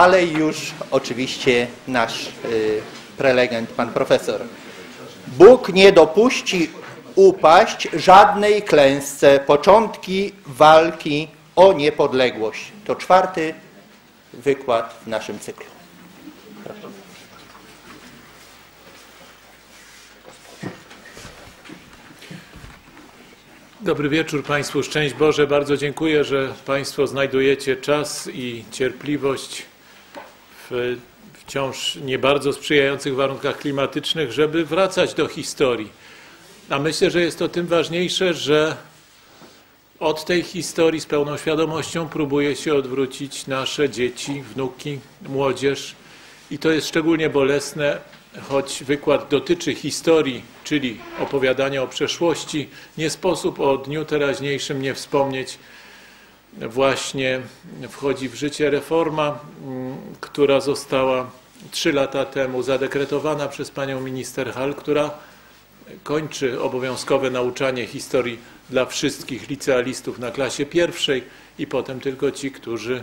ale już oczywiście nasz y, prelegent, pan profesor. Bóg nie dopuści upaść żadnej klęsce, początki walki o niepodległość. To czwarty wykład w naszym cyklu. Dobry wieczór Państwu, szczęść Boże. Bardzo dziękuję, że Państwo znajdujecie czas i cierpliwość w wciąż nie bardzo sprzyjających warunkach klimatycznych, żeby wracać do historii. A myślę, że jest to tym ważniejsze, że od tej historii z pełną świadomością próbuje się odwrócić nasze dzieci, wnuki, młodzież. I to jest szczególnie bolesne, choć wykład dotyczy historii, czyli opowiadania o przeszłości, nie sposób o dniu teraźniejszym nie wspomnieć. Właśnie wchodzi w życie reforma, która została trzy lata temu zadekretowana przez panią minister Hall, która kończy obowiązkowe nauczanie historii dla wszystkich licealistów na klasie pierwszej i potem tylko ci, którzy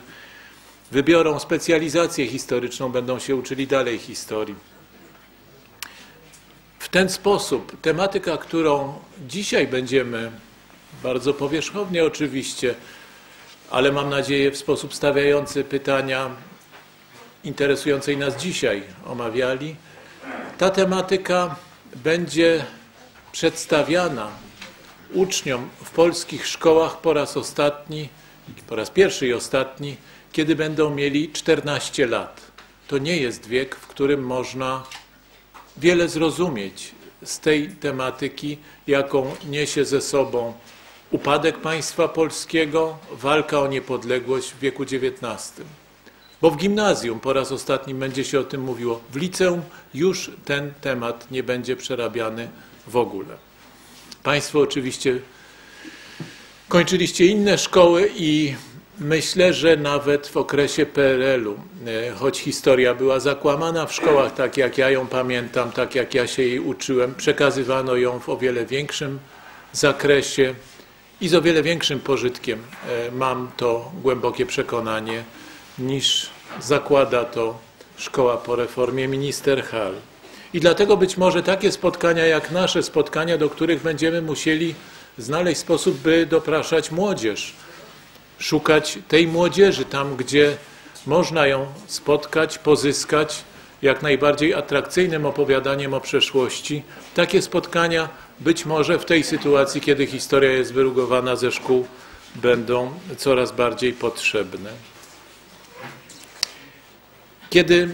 wybiorą specjalizację historyczną, będą się uczyli dalej historii. W ten sposób tematyka, którą dzisiaj będziemy bardzo powierzchownie oczywiście, ale mam nadzieję w sposób stawiający pytania interesującej nas dzisiaj omawiali, ta tematyka będzie przedstawiana uczniom w polskich szkołach po raz ostatni, po raz pierwszy i ostatni, kiedy będą mieli 14 lat. To nie jest wiek, w którym można wiele zrozumieć z tej tematyki, jaką niesie ze sobą upadek państwa polskiego, walka o niepodległość w wieku XIX. Bo w gimnazjum po raz ostatni będzie się o tym mówiło. W liceum już ten temat nie będzie przerabiany w ogóle. Państwo oczywiście kończyliście inne szkoły i myślę, że nawet w okresie PRL-u, e, choć historia była zakłamana w szkołach, tak jak ja ją pamiętam, tak jak ja się jej uczyłem, przekazywano ją w o wiele większym zakresie i z o wiele większym pożytkiem. E, mam to głębokie przekonanie niż zakłada to szkoła po reformie minister Hall. I dlatego być może takie spotkania jak nasze spotkania, do których będziemy musieli znaleźć sposób, by dopraszać młodzież, szukać tej młodzieży tam, gdzie można ją spotkać, pozyskać jak najbardziej atrakcyjnym opowiadaniem o przeszłości. Takie spotkania być może w tej sytuacji, kiedy historia jest wyrugowana ze szkół, będą coraz bardziej potrzebne. Kiedy e,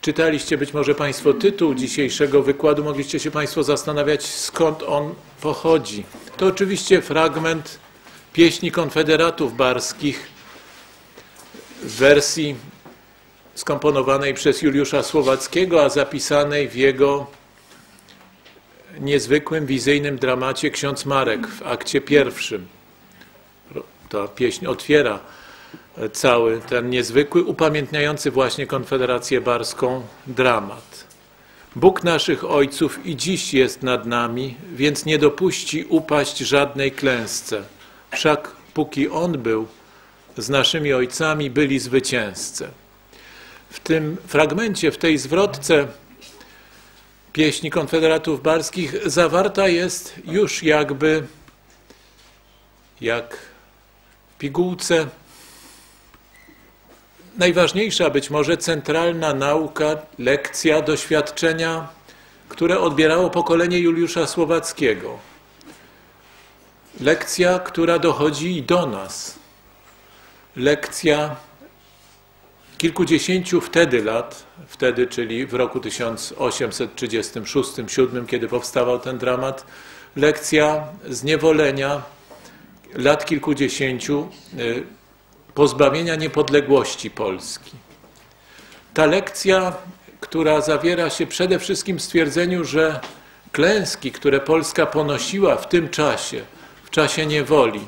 czytaliście być może Państwo tytuł dzisiejszego wykładu, mogliście się Państwo zastanawiać, skąd on pochodzi. To oczywiście fragment pieśni Konfederatów Barskich w wersji skomponowanej przez Juliusza Słowackiego, a zapisanej w jego niezwykłym, wizyjnym dramacie Ksiądz Marek w akcie pierwszym. Ta pieśń otwiera cały ten niezwykły, upamiętniający właśnie Konfederację Barską dramat. Bóg naszych ojców i dziś jest nad nami, więc nie dopuści upaść żadnej klęsce. Wszak póki On był, z naszymi ojcami byli zwycięzcy. W tym fragmencie, w tej zwrotce pieśni Konfederatów Barskich zawarta jest już jakby jak w pigułce najważniejsza, być może centralna nauka, lekcja, doświadczenia, które odbierało pokolenie Juliusza Słowackiego. Lekcja, która dochodzi i do nas. Lekcja kilkudziesięciu wtedy lat, wtedy, czyli w roku 1836-7, kiedy powstawał ten dramat, lekcja zniewolenia lat kilkudziesięciu y, pozbawienia niepodległości Polski. Ta lekcja, która zawiera się przede wszystkim w stwierdzeniu, że klęski, które Polska ponosiła w tym czasie, w czasie niewoli,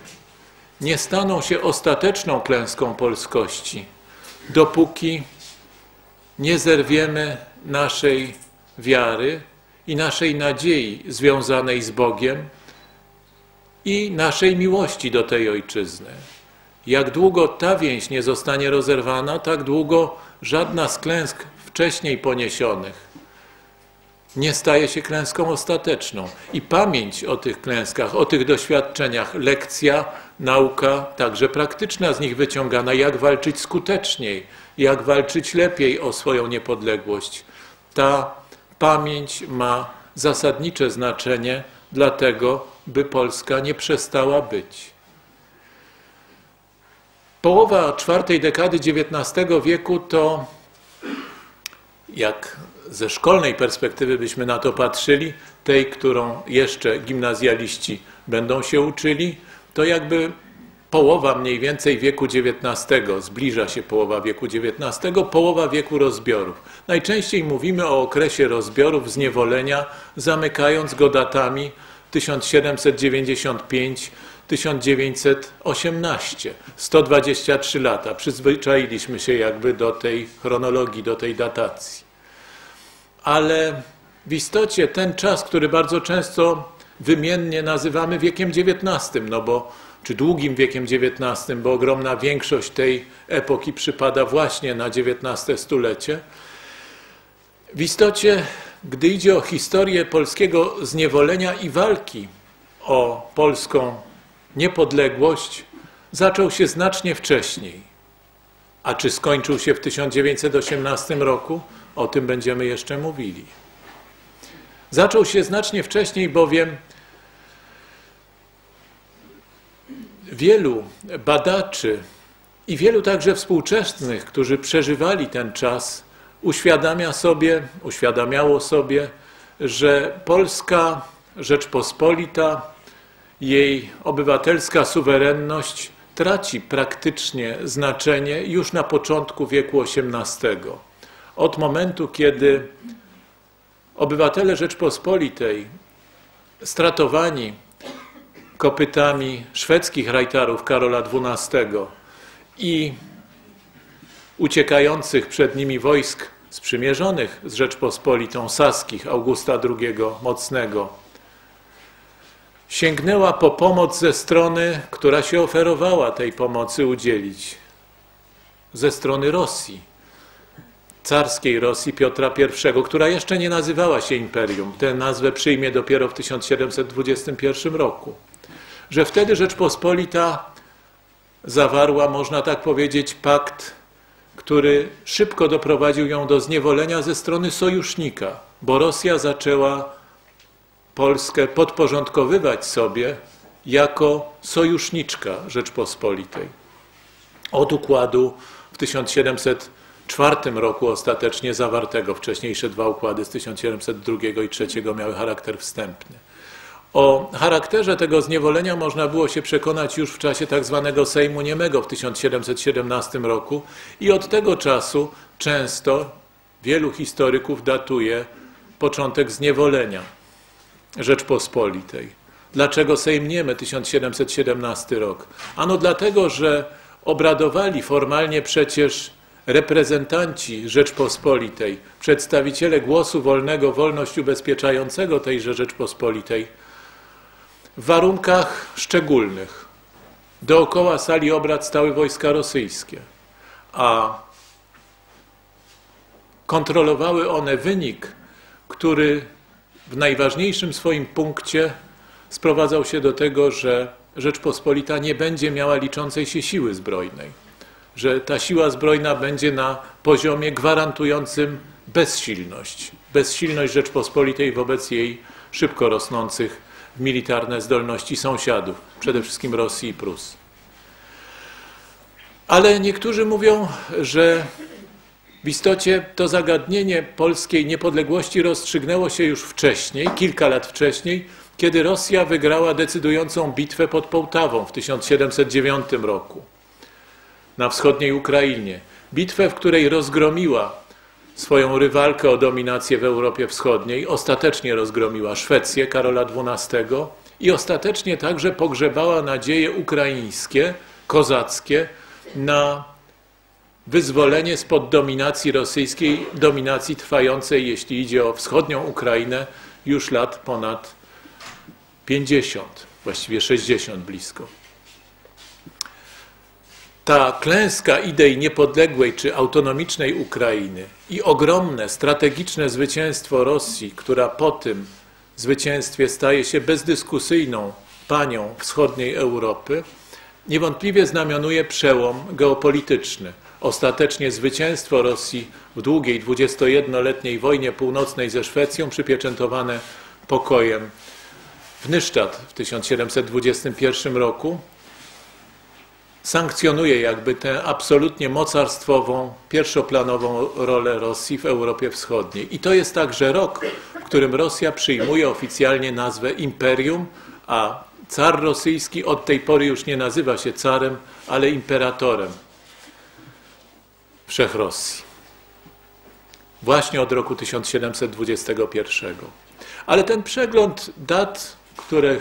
nie staną się ostateczną klęską polskości, dopóki nie zerwiemy naszej wiary i naszej nadziei związanej z Bogiem i naszej miłości do tej ojczyzny. Jak długo ta więź nie zostanie rozerwana, tak długo żadna z klęsk wcześniej poniesionych nie staje się klęską ostateczną. I pamięć o tych klęskach, o tych doświadczeniach, lekcja, nauka, także praktyczna z nich wyciągana, jak walczyć skuteczniej, jak walczyć lepiej o swoją niepodległość. Ta pamięć ma zasadnicze znaczenie dlatego, by Polska nie przestała być. Połowa czwartej dekady XIX wieku to, jak ze szkolnej perspektywy byśmy na to patrzyli, tej, którą jeszcze gimnazjaliści będą się uczyli, to jakby połowa mniej więcej wieku XIX, zbliża się połowa wieku XIX, połowa wieku rozbiorów. Najczęściej mówimy o okresie rozbiorów, zniewolenia, zamykając go datami 1795 1918, 123 lata. Przyzwyczailiśmy się jakby do tej chronologii, do tej datacji. Ale w istocie ten czas, który bardzo często wymiennie nazywamy wiekiem XIX, no bo czy długim wiekiem XIX, bo ogromna większość tej epoki przypada właśnie na XIX stulecie. W istocie, gdy idzie o historię polskiego zniewolenia i walki o polską niepodległość, zaczął się znacznie wcześniej. A czy skończył się w 1918 roku? O tym będziemy jeszcze mówili. Zaczął się znacznie wcześniej, bowiem wielu badaczy i wielu także współczesnych, którzy przeżywali ten czas, uświadamia sobie, uświadamiało sobie, że Polska Rzeczpospolita, jej obywatelska suwerenność traci praktycznie znaczenie już na początku wieku XVIII. Od momentu, kiedy obywatele Rzeczpospolitej stratowani kopytami szwedzkich rajtarów Karola XII i uciekających przed nimi wojsk sprzymierzonych z Rzeczpospolitą saskich Augusta II Mocnego. Sięgnęła po pomoc ze strony, która się oferowała tej pomocy udzielić, ze strony Rosji, carskiej Rosji Piotra I, która jeszcze nie nazywała się imperium. Tę nazwę przyjmie dopiero w 1721 roku że wtedy Rzeczpospolita zawarła, można tak powiedzieć, pakt, który szybko doprowadził ją do zniewolenia ze strony sojusznika, bo Rosja zaczęła Polskę podporządkowywać sobie jako sojuszniczka Rzeczpospolitej. Od układu w 1704 roku ostatecznie zawartego, wcześniejsze dwa układy z 1702 i 1703 miały charakter wstępny. O charakterze tego zniewolenia można było się przekonać już w czasie tak zwanego Sejmu Niemego w 1717 roku i od tego czasu często wielu historyków datuje początek zniewolenia Rzeczpospolitej. Dlaczego Sejm Niemy 1717 rok? Ano dlatego, że obradowali formalnie przecież reprezentanci Rzeczpospolitej, przedstawiciele głosu wolnego, wolność ubezpieczającego tejże Rzeczpospolitej, w warunkach szczególnych. Dookoła sali obrad stały wojska rosyjskie, a kontrolowały one wynik, który w najważniejszym swoim punkcie sprowadzał się do tego, że Rzeczpospolita nie będzie miała liczącej się siły zbrojnej, że ta siła zbrojna będzie na poziomie gwarantującym bezsilność, bezsilność Rzeczpospolitej wobec jej szybko rosnących militarne zdolności sąsiadów, przede wszystkim Rosji i Prus. Ale niektórzy mówią, że w istocie to zagadnienie polskiej niepodległości rozstrzygnęło się już wcześniej, kilka lat wcześniej, kiedy Rosja wygrała decydującą bitwę pod Połtawą w 1709 roku na wschodniej Ukrainie. Bitwę, w której rozgromiła swoją rywalkę o dominację w Europie Wschodniej, ostatecznie rozgromiła Szwecję Karola XII i ostatecznie także pogrzebała nadzieje ukraińskie, kozackie na wyzwolenie spod dominacji rosyjskiej, dominacji trwającej, jeśli idzie o wschodnią Ukrainę, już lat ponad 50, właściwie 60 blisko. Ta klęska idei niepodległej czy autonomicznej Ukrainy i ogromne strategiczne zwycięstwo Rosji, która po tym zwycięstwie staje się bezdyskusyjną panią wschodniej Europy, niewątpliwie znamionuje przełom geopolityczny. Ostatecznie zwycięstwo Rosji w długiej 21-letniej wojnie północnej ze Szwecją, przypieczętowane pokojem w Nyszczad w 1721 roku, sankcjonuje jakby tę absolutnie mocarstwową, pierwszoplanową rolę Rosji w Europie Wschodniej. I to jest także rok, w którym Rosja przyjmuje oficjalnie nazwę imperium, a car rosyjski od tej pory już nie nazywa się carem, ale imperatorem Wszechrosji. Właśnie od roku 1721. Ale ten przegląd dat, które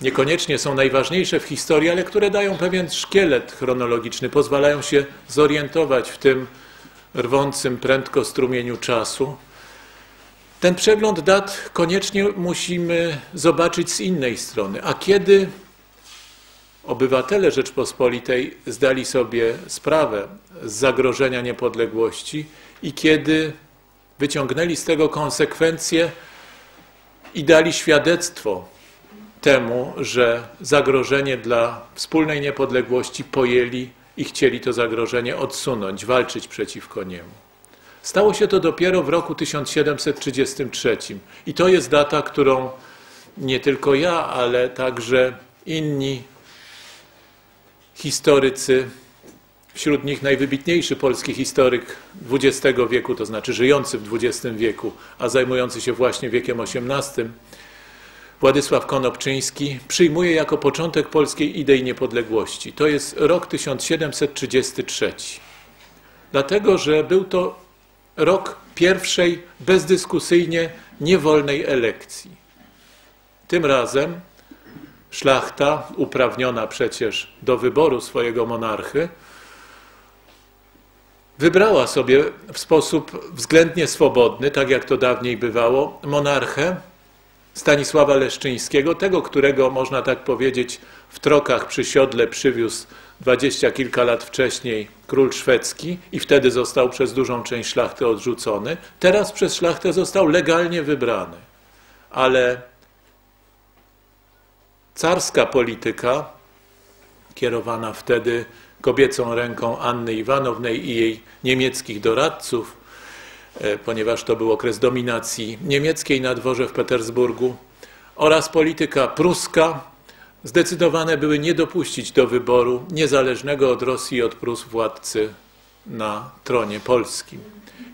niekoniecznie są najważniejsze w historii, ale które dają pewien szkielet chronologiczny, pozwalają się zorientować w tym rwącym prędko strumieniu czasu. Ten przegląd dat koniecznie musimy zobaczyć z innej strony. A kiedy obywatele Rzeczpospolitej zdali sobie sprawę z zagrożenia niepodległości i kiedy wyciągnęli z tego konsekwencje i dali świadectwo temu, że zagrożenie dla wspólnej niepodległości pojęli i chcieli to zagrożenie odsunąć, walczyć przeciwko niemu. Stało się to dopiero w roku 1733 i to jest data, którą nie tylko ja, ale także inni historycy, wśród nich najwybitniejszy polski historyk XX wieku, to znaczy żyjący w XX wieku, a zajmujący się właśnie wiekiem XVIII, Władysław Konopczyński przyjmuje jako początek polskiej idei niepodległości. To jest rok 1733. Dlatego, że był to rok pierwszej bezdyskusyjnie niewolnej elekcji. Tym razem szlachta, uprawniona przecież do wyboru swojego monarchy, wybrała sobie w sposób względnie swobodny, tak jak to dawniej bywało, monarchę Stanisława Leszczyńskiego, tego, którego można tak powiedzieć w trokach przy siodle przywiózł dwadzieścia kilka lat wcześniej król szwedzki i wtedy został przez dużą część szlachty odrzucony. Teraz przez szlachtę został legalnie wybrany. Ale carska polityka, kierowana wtedy kobiecą ręką Anny Iwanownej i jej niemieckich doradców, ponieważ to był okres dominacji niemieckiej na dworze w Petersburgu, oraz polityka pruska, zdecydowane były nie dopuścić do wyboru niezależnego od Rosji i od Prus władcy na tronie polskim.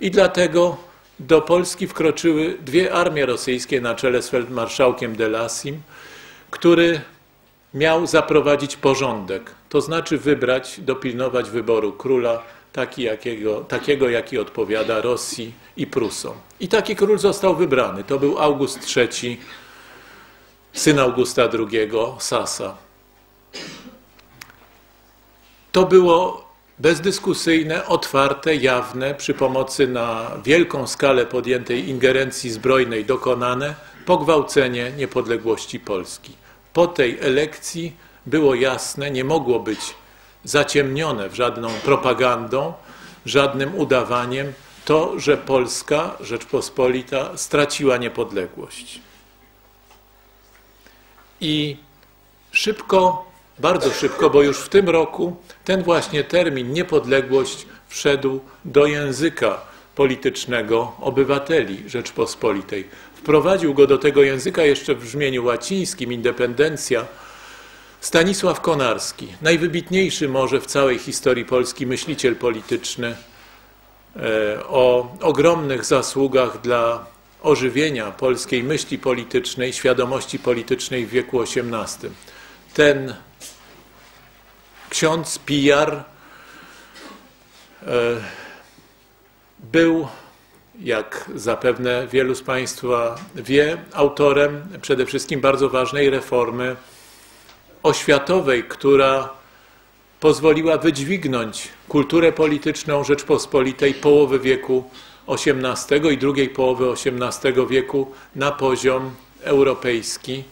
I dlatego do Polski wkroczyły dwie armie rosyjskie na czele z feldmarszałkiem Delasim, który miał zaprowadzić porządek, to znaczy wybrać, dopilnować wyboru króla taki jakiego, takiego, jaki odpowiada Rosji i Prusom. I taki król został wybrany. To był August III, syn Augusta II, Sasa. To było bezdyskusyjne, otwarte, jawne, przy pomocy na wielką skalę podjętej ingerencji zbrojnej dokonane pogwałcenie niepodległości Polski. Po tej elekcji było jasne, nie mogło być zaciemnione w żadną propagandą, żadnym udawaniem to, że Polska, Rzeczpospolita straciła niepodległość. I szybko, bardzo szybko, bo już w tym roku ten właśnie termin niepodległość wszedł do języka politycznego obywateli Rzeczpospolitej. Wprowadził go do tego języka jeszcze w brzmieniu łacińskim, independencja, Stanisław Konarski, najwybitniejszy może w całej historii Polski myśliciel polityczny, e, o ogromnych zasługach dla ożywienia polskiej myśli politycznej, świadomości politycznej w wieku XVIII. Ten ksiądz Pijar e, był, jak zapewne wielu z Państwa wie, autorem przede wszystkim bardzo ważnej reformy oświatowej, która pozwoliła wydźwignąć kulturę polityczną Rzeczpospolitej połowy wieku XVIII i drugiej połowy XVIII wieku na poziom europejski,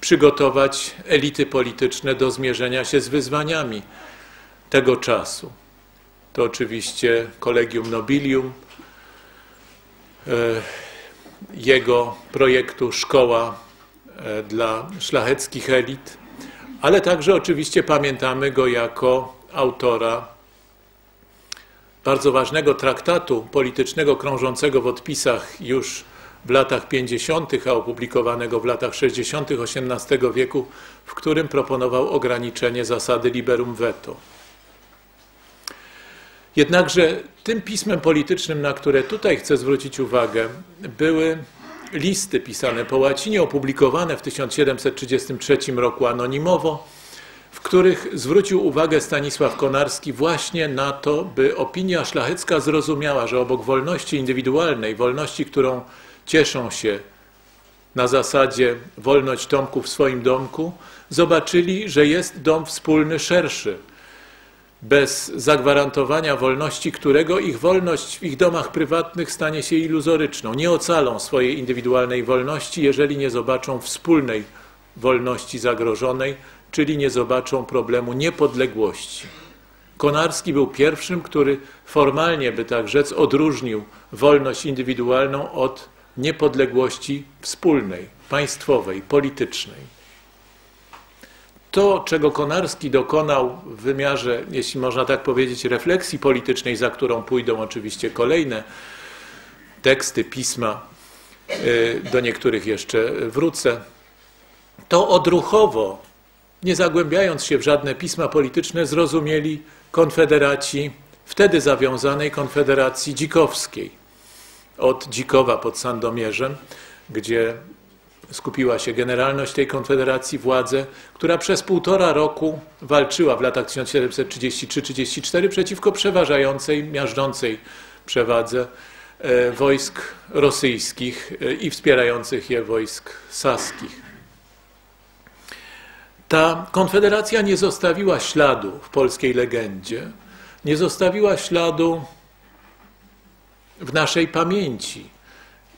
przygotować elity polityczne do zmierzenia się z wyzwaniami. tego czasu. To oczywiście Collegium Nobilium, e, jego projektu Szkoła e, dla szlacheckich elit, ale także oczywiście pamiętamy go jako autora bardzo ważnego traktatu politycznego krążącego w odpisach już w latach 50., a opublikowanego w latach 60. XVIII wieku, w którym proponował ograniczenie zasady liberum veto. Jednakże tym pismem politycznym, na które tutaj chcę zwrócić uwagę, były listy pisane po łacinie, opublikowane w 1733 roku anonimowo, w których zwrócił uwagę Stanisław Konarski właśnie na to, by opinia szlachecka zrozumiała, że obok wolności indywidualnej, wolności, którą cieszą się na zasadzie wolność Tomku w swoim domku, zobaczyli, że jest dom wspólny szerszy, bez zagwarantowania wolności, którego ich wolność w ich domach prywatnych stanie się iluzoryczną. Nie ocalą swojej indywidualnej wolności, jeżeli nie zobaczą wspólnej wolności zagrożonej, czyli nie zobaczą problemu niepodległości. Konarski był pierwszym, który formalnie, by tak rzec, odróżnił wolność indywidualną od niepodległości wspólnej, państwowej, politycznej. To, czego Konarski dokonał w wymiarze, jeśli można tak powiedzieć, refleksji politycznej, za którą pójdą oczywiście kolejne teksty, pisma, y, do niektórych jeszcze wrócę, to odruchowo, nie zagłębiając się w żadne pisma polityczne, zrozumieli konfederaci wtedy zawiązanej Konfederacji Dzikowskiej od Dzikowa pod Sandomierzem, gdzie skupiła się generalność tej konfederacji, władzę, która przez półtora roku walczyła w latach 1733-34 przeciwko przeważającej, miażdżącej przewadze e, wojsk rosyjskich e, i wspierających je wojsk saskich. Ta konfederacja nie zostawiła śladu w polskiej legendzie, nie zostawiła śladu w naszej pamięci.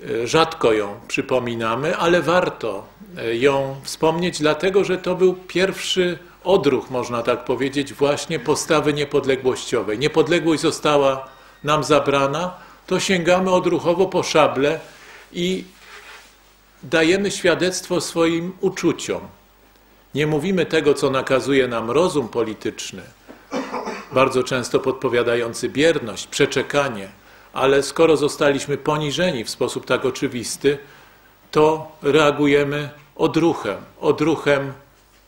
E, rzadko ją przypominamy, ale warto e, ją wspomnieć, dlatego że to był pierwszy odruch, można tak powiedzieć, właśnie postawy niepodległościowej. Niepodległość została nam zabrana, to sięgamy odruchowo po szable i dajemy świadectwo swoim uczuciom. Nie mówimy tego, co nakazuje nam rozum polityczny, bardzo często podpowiadający bierność, przeczekanie ale skoro zostaliśmy poniżeni w sposób tak oczywisty, to reagujemy odruchem, odruchem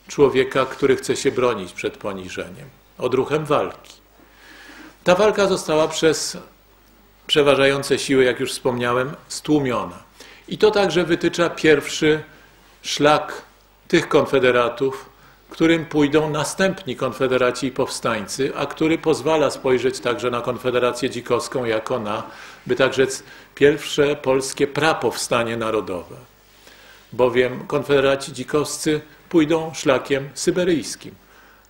człowieka, który chce się bronić przed poniżeniem, odruchem walki. Ta walka została przez przeważające siły, jak już wspomniałem, stłumiona. I to także wytycza pierwszy szlak tych konfederatów, którym pójdą następni konfederaci i powstańcy, a który pozwala spojrzeć także na Konfederację Dzikowską jako na, by tak rzec, pierwsze polskie prapowstanie narodowe. Bowiem konfederaci dzikowscy pójdą szlakiem syberyjskim,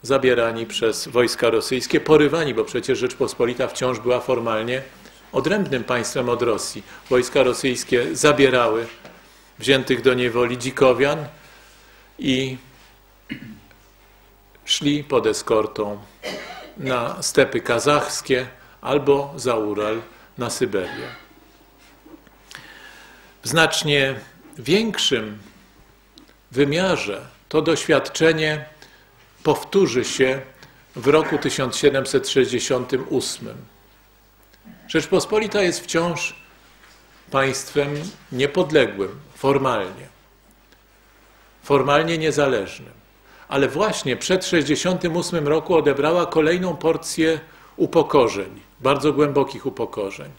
zabierani przez wojska rosyjskie, porywani, bo przecież Rzeczpospolita wciąż była formalnie odrębnym państwem od Rosji. Wojska rosyjskie zabierały wziętych do niewoli dzikowian i szli pod eskortą na stepy kazachskie albo za Ural na Syberię. W znacznie większym wymiarze to doświadczenie powtórzy się w roku 1768. Rzeczpospolita jest wciąż państwem niepodległym, formalnie, formalnie niezależnym ale właśnie przed 68 roku odebrała kolejną porcję upokorzeń, bardzo głębokich upokorzeń.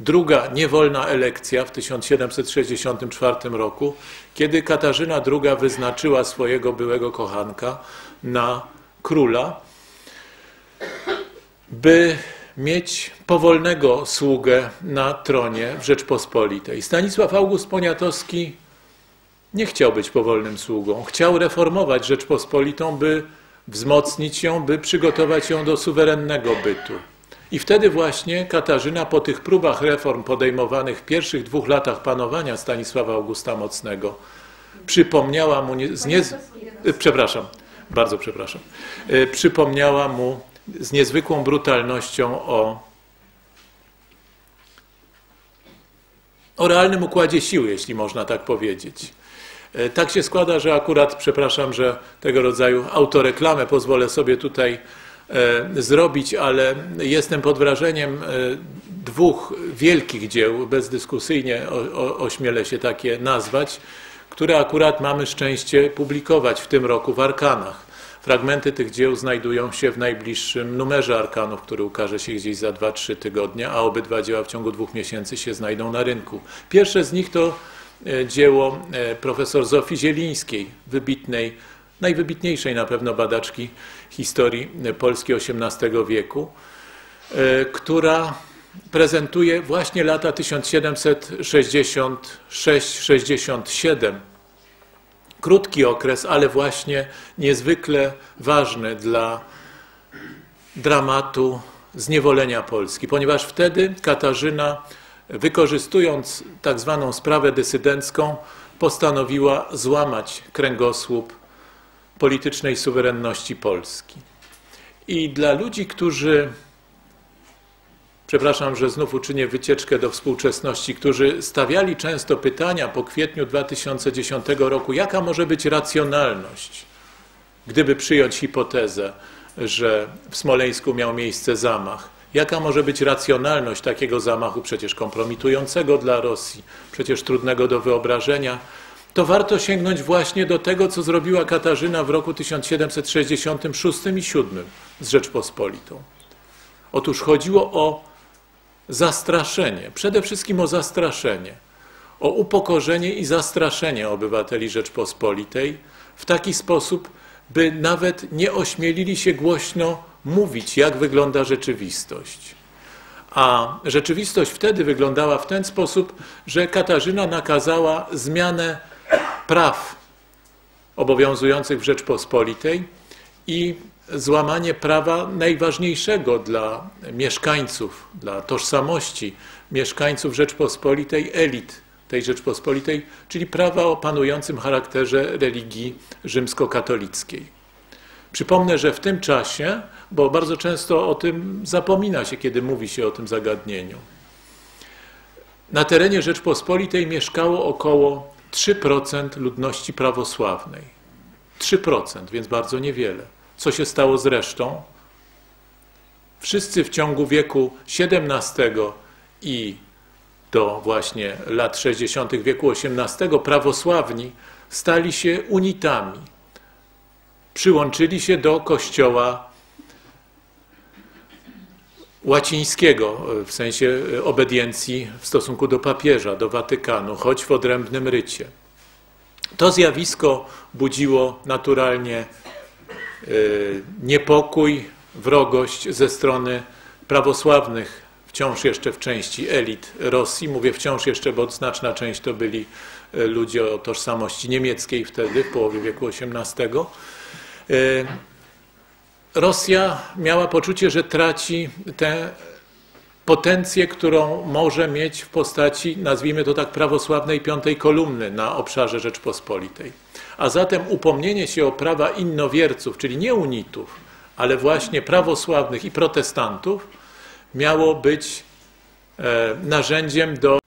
Druga niewolna elekcja w 1764 roku, kiedy Katarzyna II wyznaczyła swojego byłego kochanka na króla, by mieć powolnego sługę na tronie w Rzeczpospolitej. Stanisław August Poniatowski nie chciał być powolnym sługą. Chciał reformować Rzeczpospolitą, by wzmocnić ją, by przygotować ją do suwerennego bytu. I wtedy właśnie Katarzyna po tych próbach reform podejmowanych w pierwszych dwóch latach panowania Stanisława Augusta Mocnego przypomniała mu, z nie, przepraszam, bardzo przepraszam, e, przypomniała mu z niezwykłą brutalnością o, o realnym układzie siły, jeśli można tak powiedzieć. E, tak się składa, że akurat, przepraszam, że tego rodzaju autoreklamę pozwolę sobie tutaj e, zrobić, ale jestem pod wrażeniem e, dwóch wielkich dzieł, bezdyskusyjnie ośmielę się takie nazwać, które akurat mamy szczęście publikować w tym roku w Arkanach. Fragmenty tych dzieł znajdują się w najbliższym numerze Arkanów, który ukaże się gdzieś za 2-3 tygodnie, a obydwa dzieła w ciągu dwóch miesięcy się znajdą na rynku. Pierwsze z nich to dzieło e, profesor Zofii Zielińskiej, wybitnej, najwybitniejszej na pewno badaczki historii Polski XVIII wieku, e, która prezentuje właśnie lata 1766-67 krótki okres, ale właśnie niezwykle ważny dla dramatu zniewolenia Polski, ponieważ wtedy Katarzyna, wykorzystując tak zwaną sprawę dysydencką, postanowiła złamać kręgosłup politycznej suwerenności Polski. I dla ludzi, którzy przepraszam, że znów uczynię wycieczkę do współczesności, którzy stawiali często pytania po kwietniu 2010 roku, jaka może być racjonalność, gdyby przyjąć hipotezę, że w Smoleńsku miał miejsce zamach. Jaka może być racjonalność takiego zamachu, przecież kompromitującego dla Rosji, przecież trudnego do wyobrażenia, to warto sięgnąć właśnie do tego, co zrobiła Katarzyna w roku 1766 i 7 z Rzeczpospolitą. Otóż chodziło o zastraszenie, przede wszystkim o zastraszenie, o upokorzenie i zastraszenie obywateli Rzeczpospolitej w taki sposób, by nawet nie ośmielili się głośno mówić, jak wygląda rzeczywistość. A rzeczywistość wtedy wyglądała w ten sposób, że Katarzyna nakazała zmianę praw obowiązujących w Rzeczpospolitej i złamanie prawa najważniejszego dla mieszkańców, dla tożsamości mieszkańców Rzeczpospolitej, elit tej Rzeczpospolitej, czyli prawa o panującym charakterze religii rzymskokatolickiej. Przypomnę, że w tym czasie, bo bardzo często o tym zapomina się, kiedy mówi się o tym zagadnieniu, na terenie Rzeczpospolitej mieszkało około 3% ludności prawosławnej. 3%, więc bardzo niewiele. Co się stało z resztą? Wszyscy w ciągu wieku XVII i do właśnie lat 60. wieku XVIII prawosławni stali się unitami. Przyłączyli się do kościoła łacińskiego, w sensie obediencji w stosunku do papieża, do Watykanu, choć w odrębnym rycie. To zjawisko budziło naturalnie Y, niepokój, wrogość ze strony prawosławnych, wciąż jeszcze w części elit Rosji. Mówię wciąż jeszcze, bo znaczna część to byli ludzie o tożsamości niemieckiej wtedy, w połowie wieku XVIII. Rosja miała poczucie, że traci tę potencję, którą może mieć w postaci, nazwijmy to tak, prawosławnej piątej kolumny na obszarze Rzeczpospolitej. A zatem upomnienie się o prawa innowierców, czyli nie unitów, ale właśnie prawosławnych i protestantów, miało być e, narzędziem do,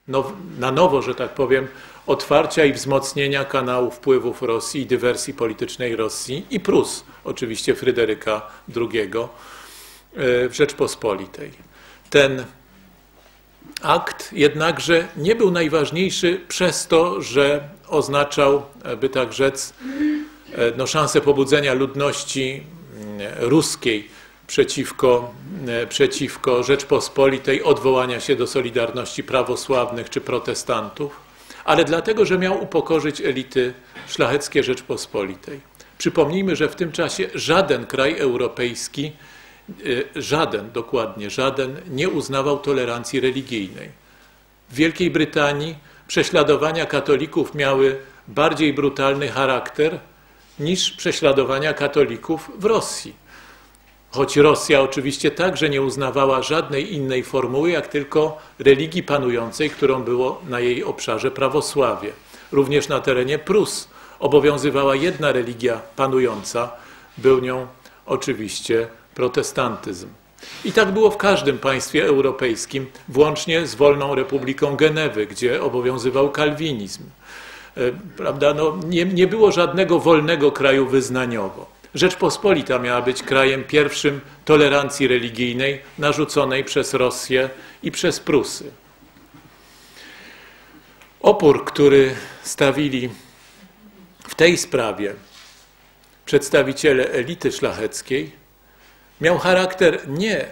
na nowo, że tak powiem, otwarcia i wzmocnienia kanału wpływów Rosji i dywersji politycznej Rosji i Prus, oczywiście Fryderyka II e, w Rzeczpospolitej. Ten akt jednakże nie był najważniejszy przez to, że oznaczał, by tak rzec, e, no, szansę pobudzenia ludności mm, ruskiej przeciwko, e, przeciwko Rzeczpospolitej, odwołania się do Solidarności prawosławnych czy protestantów, ale dlatego, że miał upokorzyć elity szlacheckie Rzeczpospolitej. Przypomnijmy, że w tym czasie żaden kraj europejski, e, żaden, dokładnie żaden, nie uznawał tolerancji religijnej. W Wielkiej Brytanii prześladowania katolików miały bardziej brutalny charakter niż prześladowania katolików w Rosji. Choć Rosja oczywiście także nie uznawała żadnej innej formuły, jak tylko religii panującej, którą było na jej obszarze prawosławie. Również na terenie Prus obowiązywała jedna religia panująca, był nią oczywiście protestantyzm. I tak było w każdym państwie europejskim, włącznie z Wolną Republiką Genewy, gdzie obowiązywał kalwinizm. E, prawda? No, nie, nie było żadnego wolnego kraju wyznaniowo. Rzeczpospolita miała być krajem pierwszym tolerancji religijnej narzuconej przez Rosję i przez Prusy. Opór, który stawili w tej sprawie przedstawiciele elity szlacheckiej, miał charakter nie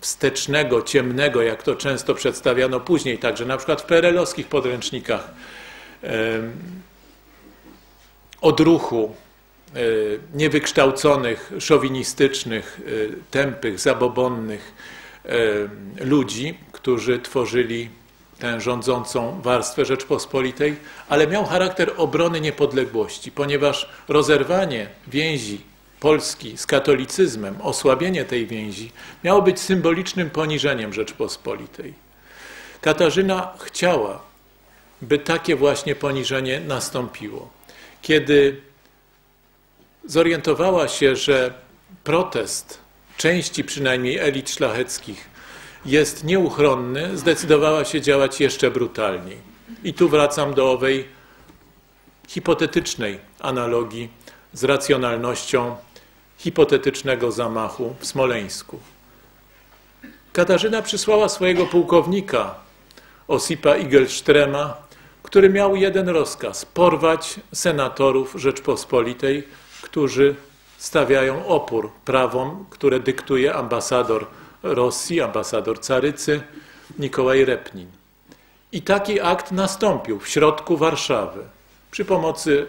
wstecznego, ciemnego, jak to często przedstawiano później, także na przykład w perelowskich podręcznikach odruchu niewykształconych, szowinistycznych, e, tępych, zabobonnych ludzi, którzy tworzyli tę rządzącą warstwę Rzeczpospolitej, ale miał charakter obrony niepodległości, ponieważ rozerwanie więzi Polski z katolicyzmem, osłabienie tej więzi miało być symbolicznym poniżeniem Rzeczpospolitej. Katarzyna chciała, by takie właśnie poniżenie nastąpiło. Kiedy zorientowała się, że protest części przynajmniej elit szlacheckich jest nieuchronny, zdecydowała się działać jeszcze brutalniej. I tu wracam do owej hipotetycznej analogii z racjonalnością hipotetycznego zamachu w Smoleńsku. Katarzyna przysłała swojego pułkownika Osipa Igelstrema, który miał jeden rozkaz: porwać senatorów Rzeczpospolitej, którzy stawiają opór prawom, które dyktuje ambasador Rosji, ambasador Carycy Nikołaj Repnin. I taki akt nastąpił w środku Warszawy. Przy pomocy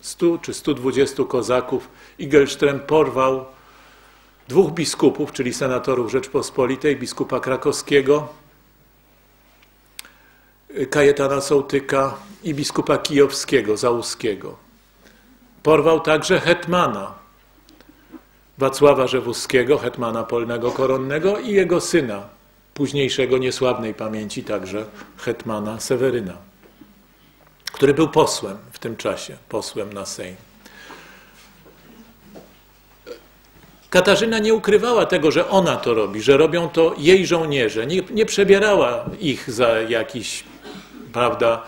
100 czy 120 kozaków Igelstrem porwał dwóch biskupów, czyli senatorów Rzeczpospolitej, biskupa krakowskiego, Kajetana Sołtyka i biskupa kijowskiego, załuskiego. Porwał także hetmana, Wacława Rzewuskiego, hetmana polnego koronnego i jego syna, późniejszego niesławnej pamięci także hetmana Seweryna, który był posłem w tym czasie, posłem na Sejm. Katarzyna nie ukrywała tego, że ona to robi, że robią to jej żołnierze. Nie, nie przebierała ich za jakiś, prawda,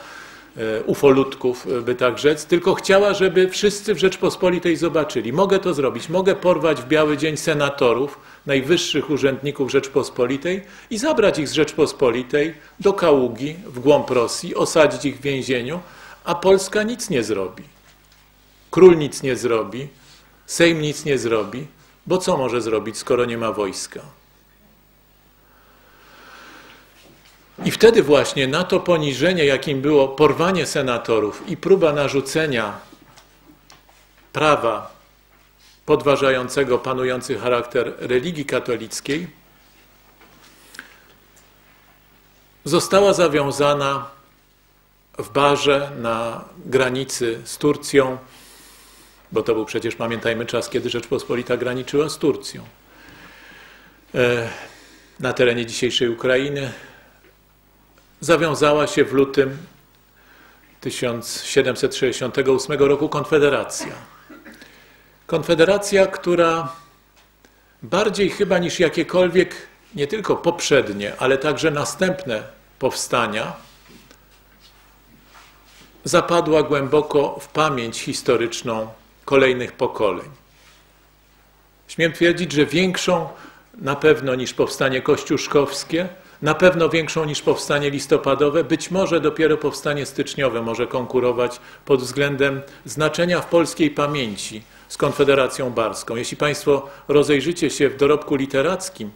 ufolutków, e, by tak rzec, tylko chciała, żeby wszyscy w Rzeczpospolitej zobaczyli. Mogę to zrobić, mogę porwać w biały dzień senatorów, najwyższych urzędników Rzeczpospolitej i zabrać ich z Rzeczpospolitej do Kaługi, w głąb Rosji, osadzić ich w więzieniu, a Polska nic nie zrobi. Król nic nie zrobi, Sejm nic nie zrobi, bo co może zrobić, skoro nie ma wojska? I wtedy właśnie na to poniżenie, jakim było porwanie senatorów i próba narzucenia prawa podważającego panujący charakter religii katolickiej, została zawiązana w barze na granicy z Turcją, bo to był przecież, pamiętajmy, czas, kiedy Rzeczpospolita graniczyła z Turcją. E, na terenie dzisiejszej Ukrainy zawiązała się w lutym 1768 roku Konfederacja. Konfederacja, która bardziej chyba niż jakiekolwiek, nie tylko poprzednie, ale także następne powstania, zapadła głęboko w pamięć historyczną kolejnych pokoleń. Śmiem twierdzić, że większą na pewno niż powstanie kościuszkowskie, na pewno większą niż powstanie listopadowe, być może dopiero powstanie styczniowe może konkurować pod względem znaczenia w polskiej pamięci z Konfederacją Barską. Jeśli Państwo rozejrzycie się w dorobku literackim,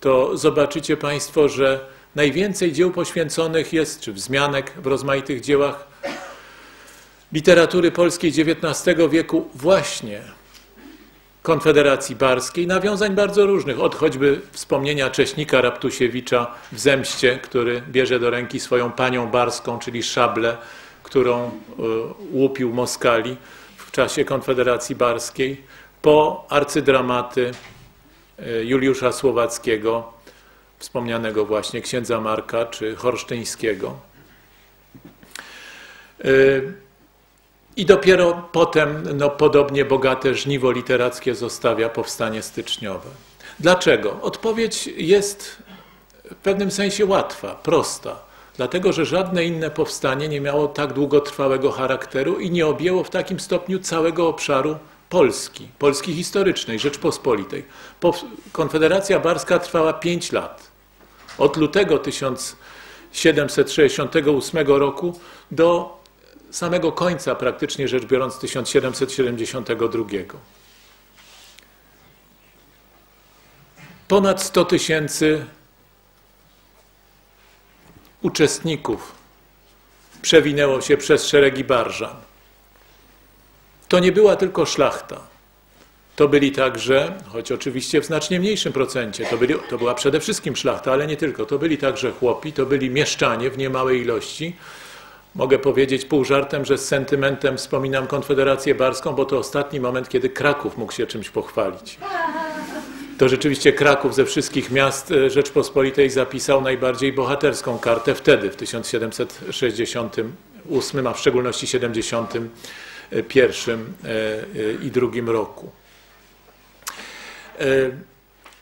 to zobaczycie Państwo, że najwięcej dzieł poświęconych jest, czy wzmianek w rozmaitych dziełach literatury polskiej XIX wieku właśnie Konfederacji Barskiej, nawiązań bardzo różnych, od choćby wspomnienia Cześnika Raptusiewicza w Zemście, który bierze do ręki swoją panią barską, czyli szablę, którą e, łupił Moskali w czasie Konfederacji Barskiej, po arcydramaty e, Juliusza Słowackiego, wspomnianego właśnie księdza Marka czy Horsztyńskiego. I dopiero potem no, podobnie bogate żniwo literackie zostawia powstanie styczniowe. Dlaczego? Odpowiedź jest w pewnym sensie łatwa, prosta. Dlatego, że żadne inne powstanie nie miało tak długotrwałego charakteru i nie objęło w takim stopniu całego obszaru Polski, Polski historycznej, Rzeczpospolitej. Konfederacja Barska trwała 5 lat. Od lutego 1768 roku do samego końca, praktycznie rzecz biorąc, 1772. Ponad 100 tysięcy uczestników przewinęło się przez szeregi Barżan. To nie była tylko szlachta. To byli także, choć oczywiście w znacznie mniejszym procencie, to, byli, to była przede wszystkim szlachta, ale nie tylko, to byli także chłopi, to byli mieszczanie w niemałej ilości. Mogę powiedzieć pół żartem, że z sentymentem wspominam Konfederację Barską, bo to ostatni moment, kiedy Kraków mógł się czymś pochwalić. To rzeczywiście Kraków ze wszystkich miast e, Rzeczpospolitej zapisał najbardziej bohaterską kartę wtedy, w 1768, a w szczególności 71 e, e, i drugim roku.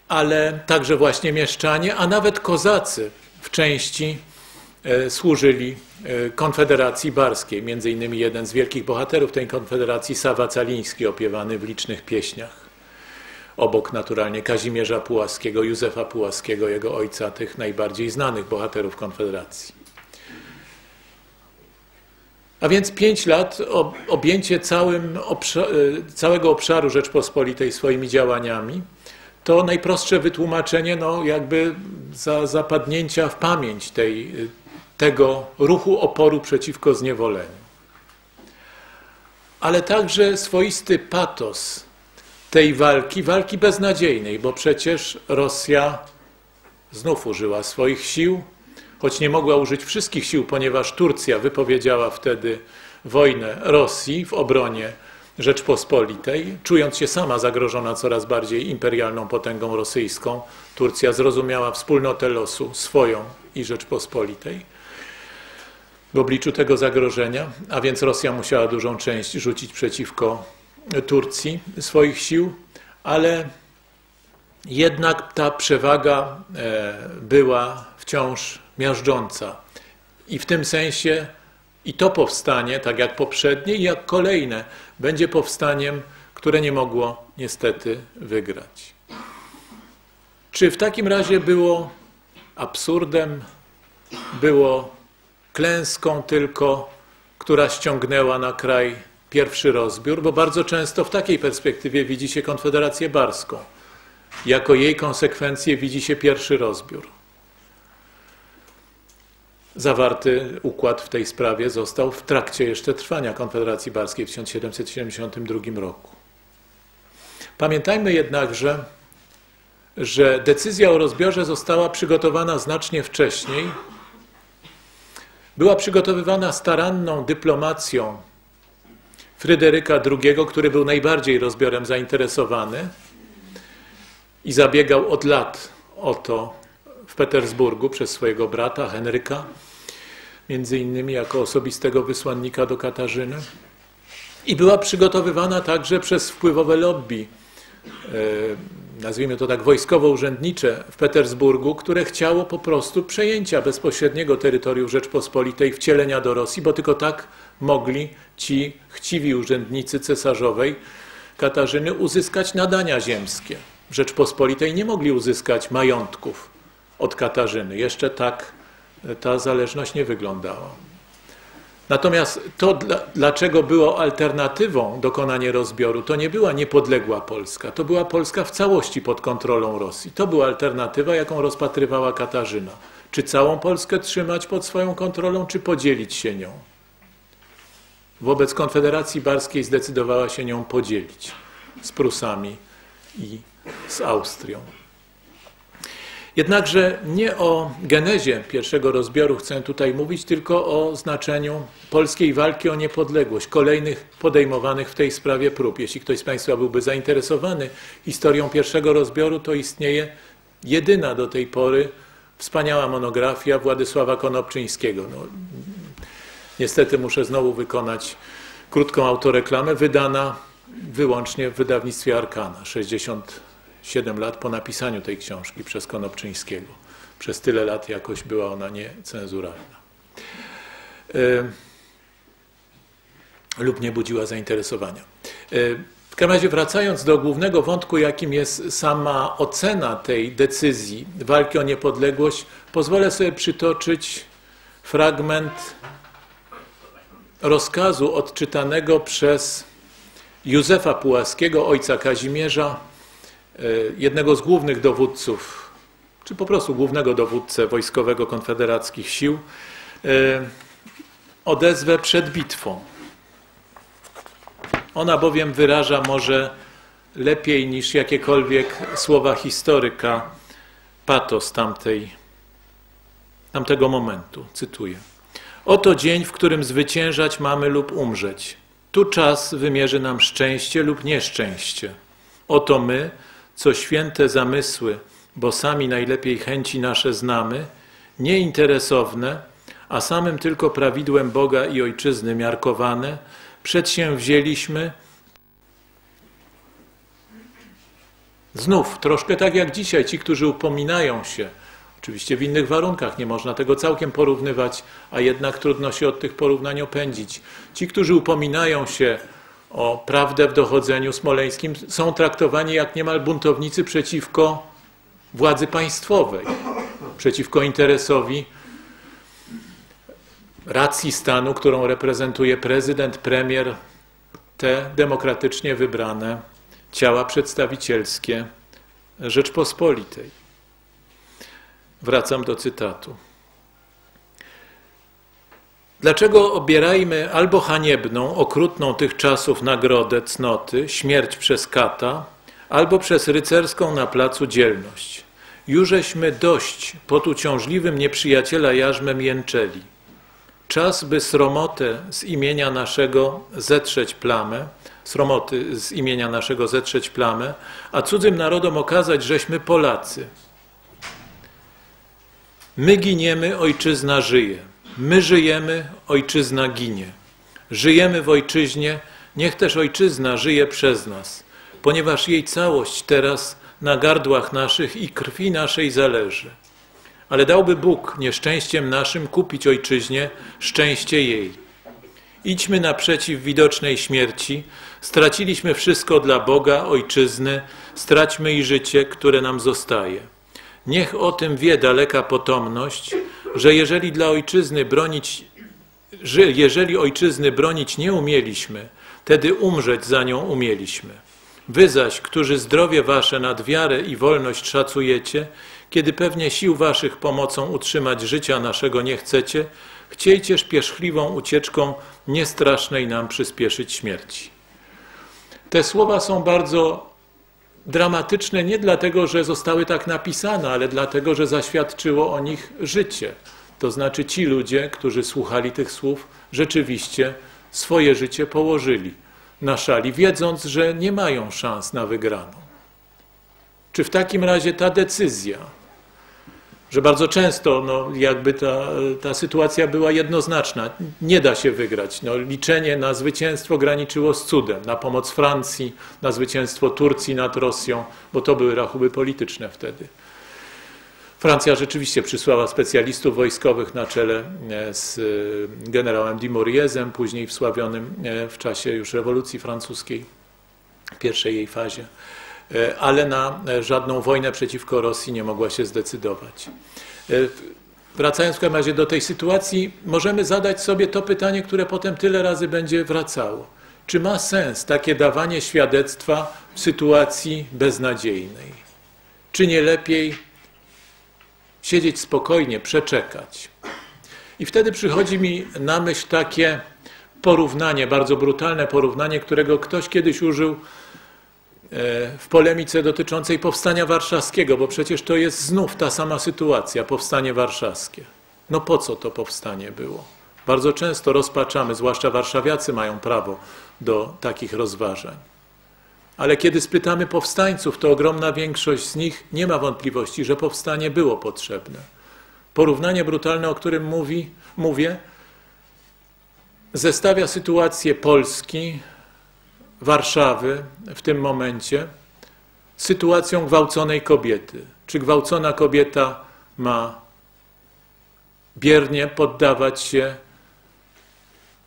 Ale także właśnie mieszczanie, a nawet kozacy w części służyli Konfederacji Barskiej. Między innymi jeden z wielkich bohaterów tej konfederacji, Sawa Caliński, opiewany w licznych pieśniach obok naturalnie Kazimierza Pułaskiego, Józefa Pułaskiego, jego ojca, tych najbardziej znanych bohaterów Konfederacji. A więc pięć lat objęcie całym całego obszaru Rzeczpospolitej swoimi działaniami to najprostsze wytłumaczenie no, jakby za zapadnięcia w pamięć tej, tego ruchu oporu przeciwko zniewoleniu. Ale także swoisty patos tej walki, walki beznadziejnej, bo przecież Rosja znów użyła swoich sił, choć nie mogła użyć wszystkich sił, ponieważ Turcja wypowiedziała wtedy wojnę Rosji w obronie Rzeczpospolitej, czując się sama zagrożona coraz bardziej imperialną potęgą rosyjską, Turcja zrozumiała wspólnotę losu swoją i Rzeczpospolitej w obliczu tego zagrożenia, a więc Rosja musiała dużą część rzucić przeciwko Turcji swoich sił, ale jednak ta przewaga e, była wciąż miażdżąca. I w tym sensie i to powstanie, tak jak poprzednie i jak kolejne, będzie powstaniem, które nie mogło niestety wygrać. Czy w takim razie było absurdem, było klęską tylko, która ściągnęła na kraj pierwszy rozbiór, bo bardzo często w takiej perspektywie widzi się Konfederację Barską. Jako jej konsekwencje widzi się pierwszy rozbiór. Zawarty układ w tej sprawie został w trakcie jeszcze trwania Konfederacji Barskiej w 1772 roku. Pamiętajmy jednakże, że decyzja o rozbiorze została przygotowana znacznie wcześniej. Była przygotowywana staranną dyplomacją Fryderyka II, który był najbardziej rozbiorem zainteresowany i zabiegał od lat o to w Petersburgu przez swojego brata Henryka, między innymi jako osobistego wysłannika do Katarzyny. I była przygotowywana także przez wpływowe lobby, nazwijmy to tak wojskowo-urzędnicze w Petersburgu, które chciało po prostu przejęcia bezpośredniego terytorium Rzeczpospolitej, wcielenia do Rosji, bo tylko tak mogli ci chciwi urzędnicy cesarzowej Katarzyny uzyskać nadania ziemskie. Rzeczpospolitej nie mogli uzyskać majątków od Katarzyny. Jeszcze tak e, ta zależność nie wyglądała. Natomiast to, dlaczego było alternatywą dokonanie rozbioru, to nie była niepodległa Polska, to była Polska w całości pod kontrolą Rosji. To była alternatywa, jaką rozpatrywała Katarzyna. Czy całą Polskę trzymać pod swoją kontrolą, czy podzielić się nią? Wobec Konfederacji Barskiej zdecydowała się nią podzielić z Prusami i z Austrią. Jednakże nie o genezie pierwszego rozbioru chcę tutaj mówić, tylko o znaczeniu polskiej walki o niepodległość, kolejnych podejmowanych w tej sprawie prób. Jeśli ktoś z Państwa byłby zainteresowany historią pierwszego rozbioru, to istnieje jedyna do tej pory wspaniała monografia Władysława Konopczyńskiego. No, Niestety muszę znowu wykonać krótką autoreklamę, wydana wyłącznie w wydawnictwie Arkana, 60, 7 lat po napisaniu tej książki przez Konopczyńskiego. Przez tyle lat jakoś była ona niecenzuralna. Lub nie budziła zainteresowania. W każdym razie wracając do głównego wątku, jakim jest sama ocena tej decyzji walki o niepodległość, pozwolę sobie przytoczyć fragment rozkazu odczytanego przez Józefa Pułaskiego, ojca Kazimierza, e, jednego z głównych dowódców, czy po prostu głównego dowódcę wojskowego konfederackich sił, e, odezwę przed bitwą. Ona bowiem wyraża może lepiej niż jakiekolwiek słowa historyka patos tamtej, tamtego momentu. Cytuję. Oto dzień, w którym zwyciężać mamy lub umrzeć. Tu czas wymierzy nam szczęście lub nieszczęście. Oto my, co święte zamysły, bo sami najlepiej chęci nasze znamy, nieinteresowne, a samym tylko prawidłem Boga i Ojczyzny miarkowane, przedsięwzięliśmy znów, troszkę tak jak dzisiaj, ci, którzy upominają się, oczywiście w innych warunkach, nie można tego całkiem porównywać, a jednak trudno się od tych porównań opędzić. Ci, którzy upominają się o prawdę w dochodzeniu smoleńskim, są traktowani jak niemal buntownicy przeciwko władzy państwowej, przeciwko interesowi racji stanu, którą reprezentuje prezydent, premier, te demokratycznie wybrane ciała przedstawicielskie Rzeczpospolitej. Wracam do cytatu. Dlaczego obierajmy albo haniebną, okrutną tych czasów nagrodę cnoty, śmierć przez kata, albo przez rycerską na placu dzielność? Jużeśmy dość pod uciążliwym nieprzyjaciela jarzmem jęczeli – Czas, by sromotę z imienia naszego zetrzeć plamę, sromoty z imienia naszego zetrzeć plamę, a cudzym narodom okazać, żeśmy Polacy. My giniemy, ojczyzna żyje. My żyjemy, ojczyzna ginie. Żyjemy w ojczyźnie, niech też ojczyzna żyje przez nas, ponieważ jej całość teraz na gardłach naszych i krwi naszej zależy ale dałby Bóg nieszczęściem naszym kupić ojczyźnie szczęście jej. Idźmy naprzeciw widocznej śmierci, straciliśmy wszystko dla Boga, ojczyzny, straćmy i życie, które nam zostaje. Niech o tym wie daleka potomność, że jeżeli dla ojczyzny bronić, że jeżeli ojczyzny bronić nie umieliśmy, wtedy umrzeć za nią umieliśmy. Wy zaś, którzy zdrowie wasze nad wiarę i wolność szacujecie, kiedy pewnie sił waszych pomocą utrzymać życia naszego nie chcecie, chciejcie śpieszliwą ucieczką niestrasznej nam przyspieszyć śmierci. Te słowa są bardzo dramatyczne nie dlatego, że zostały tak napisane, ale dlatego, że zaświadczyło o nich życie. To znaczy ci ludzie, którzy słuchali tych słów, rzeczywiście swoje życie położyli na szali, wiedząc, że nie mają szans na wygraną. Czy w takim razie ta decyzja, że bardzo często no, jakby ta, ta sytuacja była jednoznaczna. Nie da się wygrać. No, liczenie na zwycięstwo graniczyło z cudem, na pomoc Francji, na zwycięstwo Turcji nad Rosją, bo to były rachuby polityczne wtedy. Francja rzeczywiście przysłała specjalistów wojskowych na czele e, z e, generałem Dumouriezem, później wsławionym e, w czasie już rewolucji francuskiej, w pierwszej jej fazie. E, ale na e, żadną wojnę przeciwko Rosji nie mogła się zdecydować. E, wracając w każdym razie do tej sytuacji, możemy zadać sobie to pytanie, które potem tyle razy będzie wracało. Czy ma sens takie dawanie świadectwa w sytuacji beznadziejnej? Czy nie lepiej siedzieć spokojnie, przeczekać? I wtedy przychodzi mi na myśl takie porównanie, bardzo brutalne porównanie, którego ktoś kiedyś użył w polemice dotyczącej powstania warszawskiego, bo przecież to jest znów ta sama sytuacja, powstanie warszawskie. No po co to powstanie było? Bardzo często rozpaczamy, zwłaszcza warszawiacy mają prawo do takich rozważań. Ale kiedy spytamy powstańców, to ogromna większość z nich nie ma wątpliwości, że powstanie było potrzebne. Porównanie brutalne, o którym mówi, mówię, zestawia sytuację Polski Warszawy w tym momencie sytuacją gwałconej kobiety. Czy gwałcona kobieta ma biernie poddawać się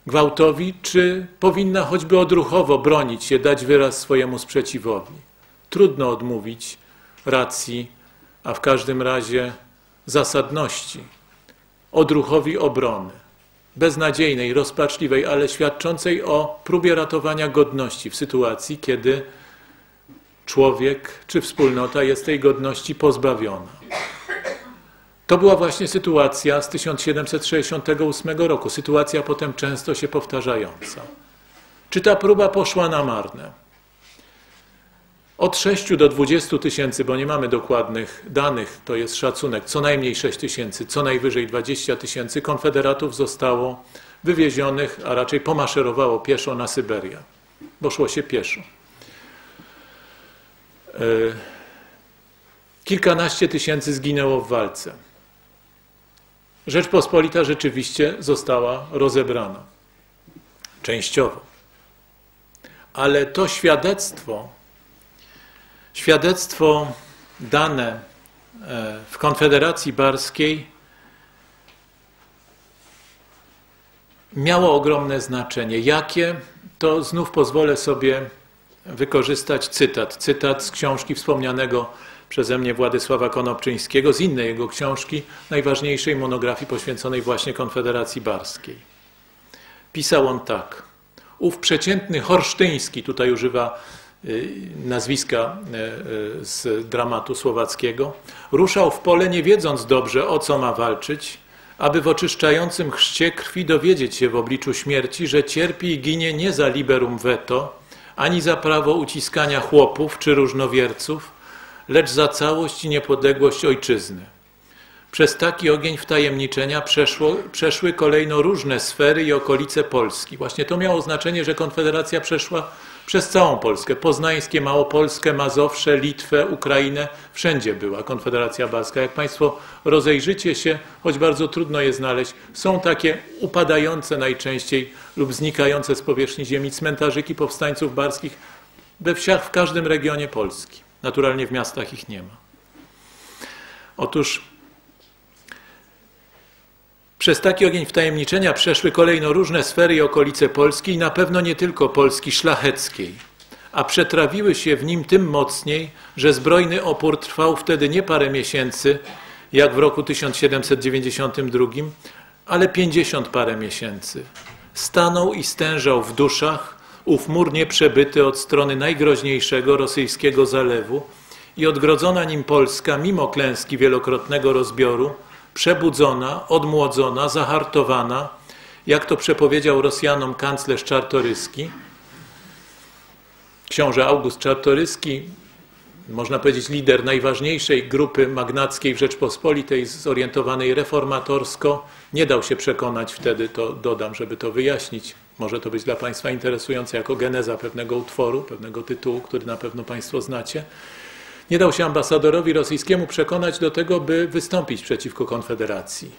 gwałtowi, czy powinna choćby odruchowo bronić się, dać wyraz swojemu sprzeciwowi? Trudno odmówić racji, a w każdym razie zasadności, odruchowi obrony, beznadziejnej, rozpaczliwej, ale świadczącej o próbie ratowania godności w sytuacji, kiedy człowiek czy wspólnota jest tej godności pozbawiona. To była właśnie sytuacja z 1768 roku, sytuacja potem często się powtarzająca. Czy ta próba poszła na marne? Od 6 do 20 tysięcy, bo nie mamy dokładnych danych, to jest szacunek, co najmniej 6 tysięcy, co najwyżej 20 tysięcy konfederatów zostało wywiezionych, a raczej pomaszerowało pieszo na Syberię, bo szło się pieszo. E, kilkanaście tysięcy zginęło w walce. Rzeczpospolita rzeczywiście została rozebrana. Częściowo. Ale to świadectwo, świadectwo dane e, w Konfederacji Barskiej miało ogromne znaczenie. Jakie? To znów pozwolę sobie wykorzystać cytat. Cytat z książki wspomnianego przeze mnie Władysława Konopczyńskiego, z innej jego książki, najważniejszej monografii poświęconej właśnie Konfederacji Barskiej. Pisał on tak. Ów przeciętny Horsztyński, tutaj używa nazwiska y, y, z dramatu słowackiego, ruszał w pole nie wiedząc dobrze, o co ma walczyć, aby w oczyszczającym chrzcie krwi dowiedzieć się w obliczu śmierci, że cierpi i ginie nie za liberum veto, ani za prawo uciskania chłopów czy różnowierców, lecz za całość i niepodległość ojczyzny. Przez taki ogień wtajemniczenia przeszło, przeszły kolejno różne sfery i okolice Polski. Właśnie to miało znaczenie, że Konfederacja przeszła przez całą Polskę. Poznańskie, Małopolskę, Mazowsze, Litwę, Ukrainę. Wszędzie była Konfederacja Barska. Jak Państwo rozejrzycie się, choć bardzo trudno je znaleźć, są takie upadające najczęściej lub znikające z powierzchni ziemi cmentarzyki powstańców barskich we wsiach w każdym regionie Polski. Naturalnie w miastach ich nie ma. Otóż przez taki ogień wtajemniczenia przeszły kolejno różne sfery i okolice Polski i na pewno nie tylko Polski szlacheckiej, a przetrawiły się w nim tym mocniej, że zbrojny opór trwał wtedy nie parę miesięcy, jak w roku 1792, ale pięćdziesiąt parę miesięcy. Stanął i stężał w duszach, ów mur nieprzebyty od strony najgroźniejszego rosyjskiego zalewu i odgrodzona nim Polska, mimo klęski wielokrotnego rozbioru, przebudzona, odmłodzona, zahartowana, jak to przepowiedział Rosjanom kanclerz Czartoryski. Książę August Czartoryski, można powiedzieć lider najważniejszej grupy magnackiej w Rzeczpospolitej, zorientowanej reformatorsko, nie dał się przekonać wtedy, to dodam, żeby to wyjaśnić, może to być dla Państwa interesujące jako geneza pewnego utworu, pewnego tytułu, który na pewno Państwo znacie. Nie dał się ambasadorowi rosyjskiemu przekonać do tego, by wystąpić przeciwko Konfederacji.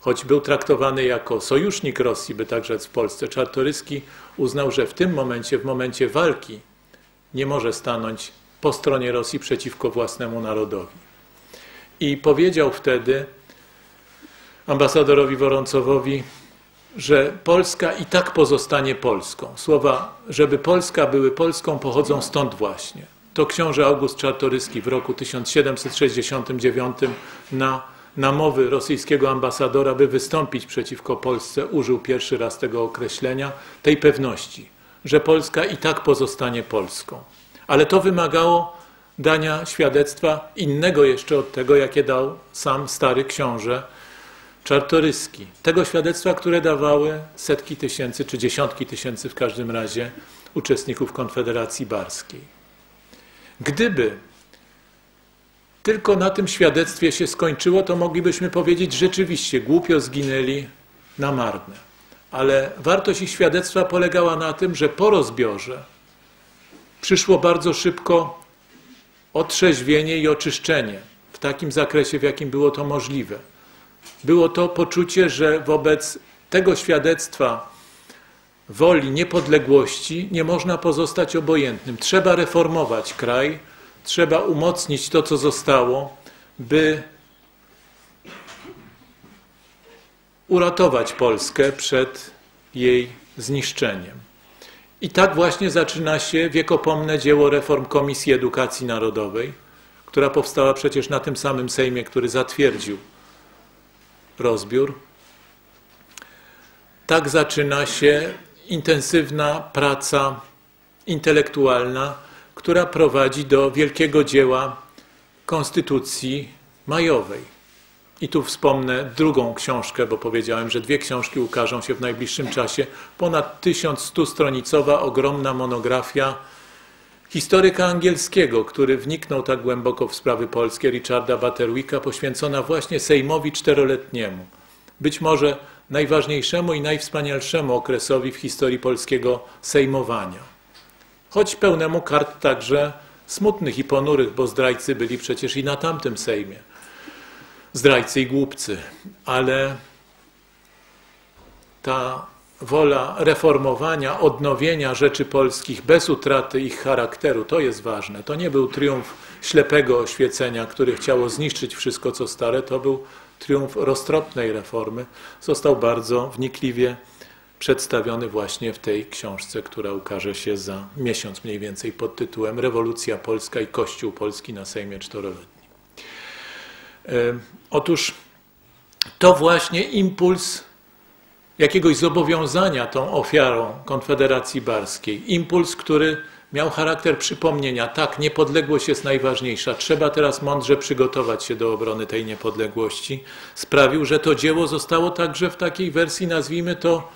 Choć był traktowany jako sojusznik Rosji, by tak rzec w Polsce, Czartoryski uznał, że w tym momencie, w momencie walki, nie może stanąć po stronie Rosji przeciwko własnemu narodowi. I powiedział wtedy ambasadorowi Woroncowowi, że Polska i tak pozostanie Polską. Słowa, żeby Polska były Polską, pochodzą stąd właśnie. To książę August Czartoryski w roku 1769 na namowy rosyjskiego ambasadora, by wystąpić przeciwko Polsce, użył pierwszy raz tego określenia, tej pewności, że Polska i tak pozostanie Polską. Ale to wymagało dania świadectwa innego jeszcze od tego, jakie dał sam stary książę Czartoryski. Tego świadectwa, które dawały setki tysięcy, czy dziesiątki tysięcy w każdym razie uczestników Konfederacji Barskiej. Gdyby tylko na tym świadectwie się skończyło, to moglibyśmy powiedzieć, rzeczywiście głupio zginęli na marne. Ale wartość ich świadectwa polegała na tym, że po rozbiorze przyszło bardzo szybko otrzeźwienie i oczyszczenie w takim zakresie, w jakim było to możliwe było to poczucie, że wobec tego świadectwa woli niepodległości nie można pozostać obojętnym. Trzeba reformować kraj, trzeba umocnić to, co zostało, by uratować Polskę przed jej zniszczeniem. I tak właśnie zaczyna się wiekopomne dzieło reform Komisji Edukacji Narodowej, która powstała przecież na tym samym Sejmie, który zatwierdził rozbiór. Tak zaczyna się intensywna praca intelektualna, która prowadzi do wielkiego dzieła Konstytucji Majowej. I tu wspomnę drugą książkę, bo powiedziałem, że dwie książki ukażą się w najbliższym czasie. Ponad 1100-stronicowa, ogromna monografia historyka angielskiego, który wniknął tak głęboko w sprawy polskie, Richarda Butterwicka, poświęcona właśnie Sejmowi czteroletniemu. Być może najważniejszemu i najwspanialszemu okresowi w historii polskiego sejmowania. Choć pełnemu kart także smutnych i ponurych, bo zdrajcy byli przecież i na tamtym Sejmie zdrajcy i głupcy, ale ta wola reformowania, odnowienia rzeczy polskich bez utraty ich charakteru, to jest ważne. To nie był triumf ślepego oświecenia, który chciało zniszczyć wszystko, co stare, to był triumf roztropnej reformy. Został bardzo wnikliwie przedstawiony właśnie w tej książce, która ukaże się za miesiąc mniej więcej pod tytułem Rewolucja Polska i Kościół Polski na Sejmie Czteroletnim. Otóż to właśnie impuls jakiegoś zobowiązania tą ofiarą Konfederacji Barskiej. Impuls, który miał charakter przypomnienia. Tak, niepodległość jest najważniejsza. Trzeba teraz mądrze przygotować się do obrony tej niepodległości. Sprawił, że to dzieło zostało także w takiej wersji, nazwijmy to,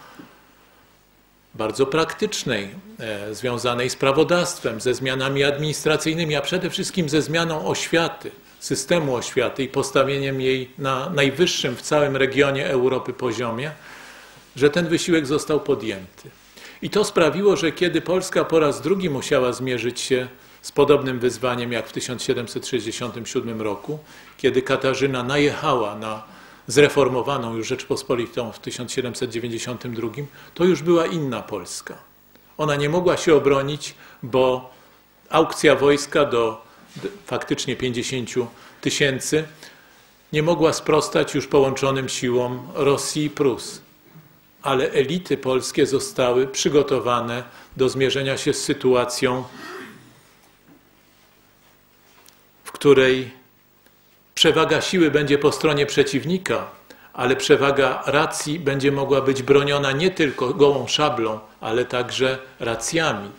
bardzo praktycznej, e, związanej z prawodawstwem, ze zmianami administracyjnymi, a przede wszystkim ze zmianą oświaty systemu oświaty i postawieniem jej na najwyższym w całym regionie Europy poziomie, że ten wysiłek został podjęty. I to sprawiło, że kiedy Polska po raz drugi musiała zmierzyć się z podobnym wyzwaniem jak w 1767 roku, kiedy Katarzyna najechała na zreformowaną już Rzeczpospolitą w 1792, to już była inna Polska. Ona nie mogła się obronić, bo aukcja wojska do faktycznie 50 tysięcy, nie mogła sprostać już połączonym siłom Rosji i Prus. Ale elity polskie zostały przygotowane do zmierzenia się z sytuacją, w której przewaga siły będzie po stronie przeciwnika, ale przewaga racji będzie mogła być broniona nie tylko gołą szablą, ale także racjami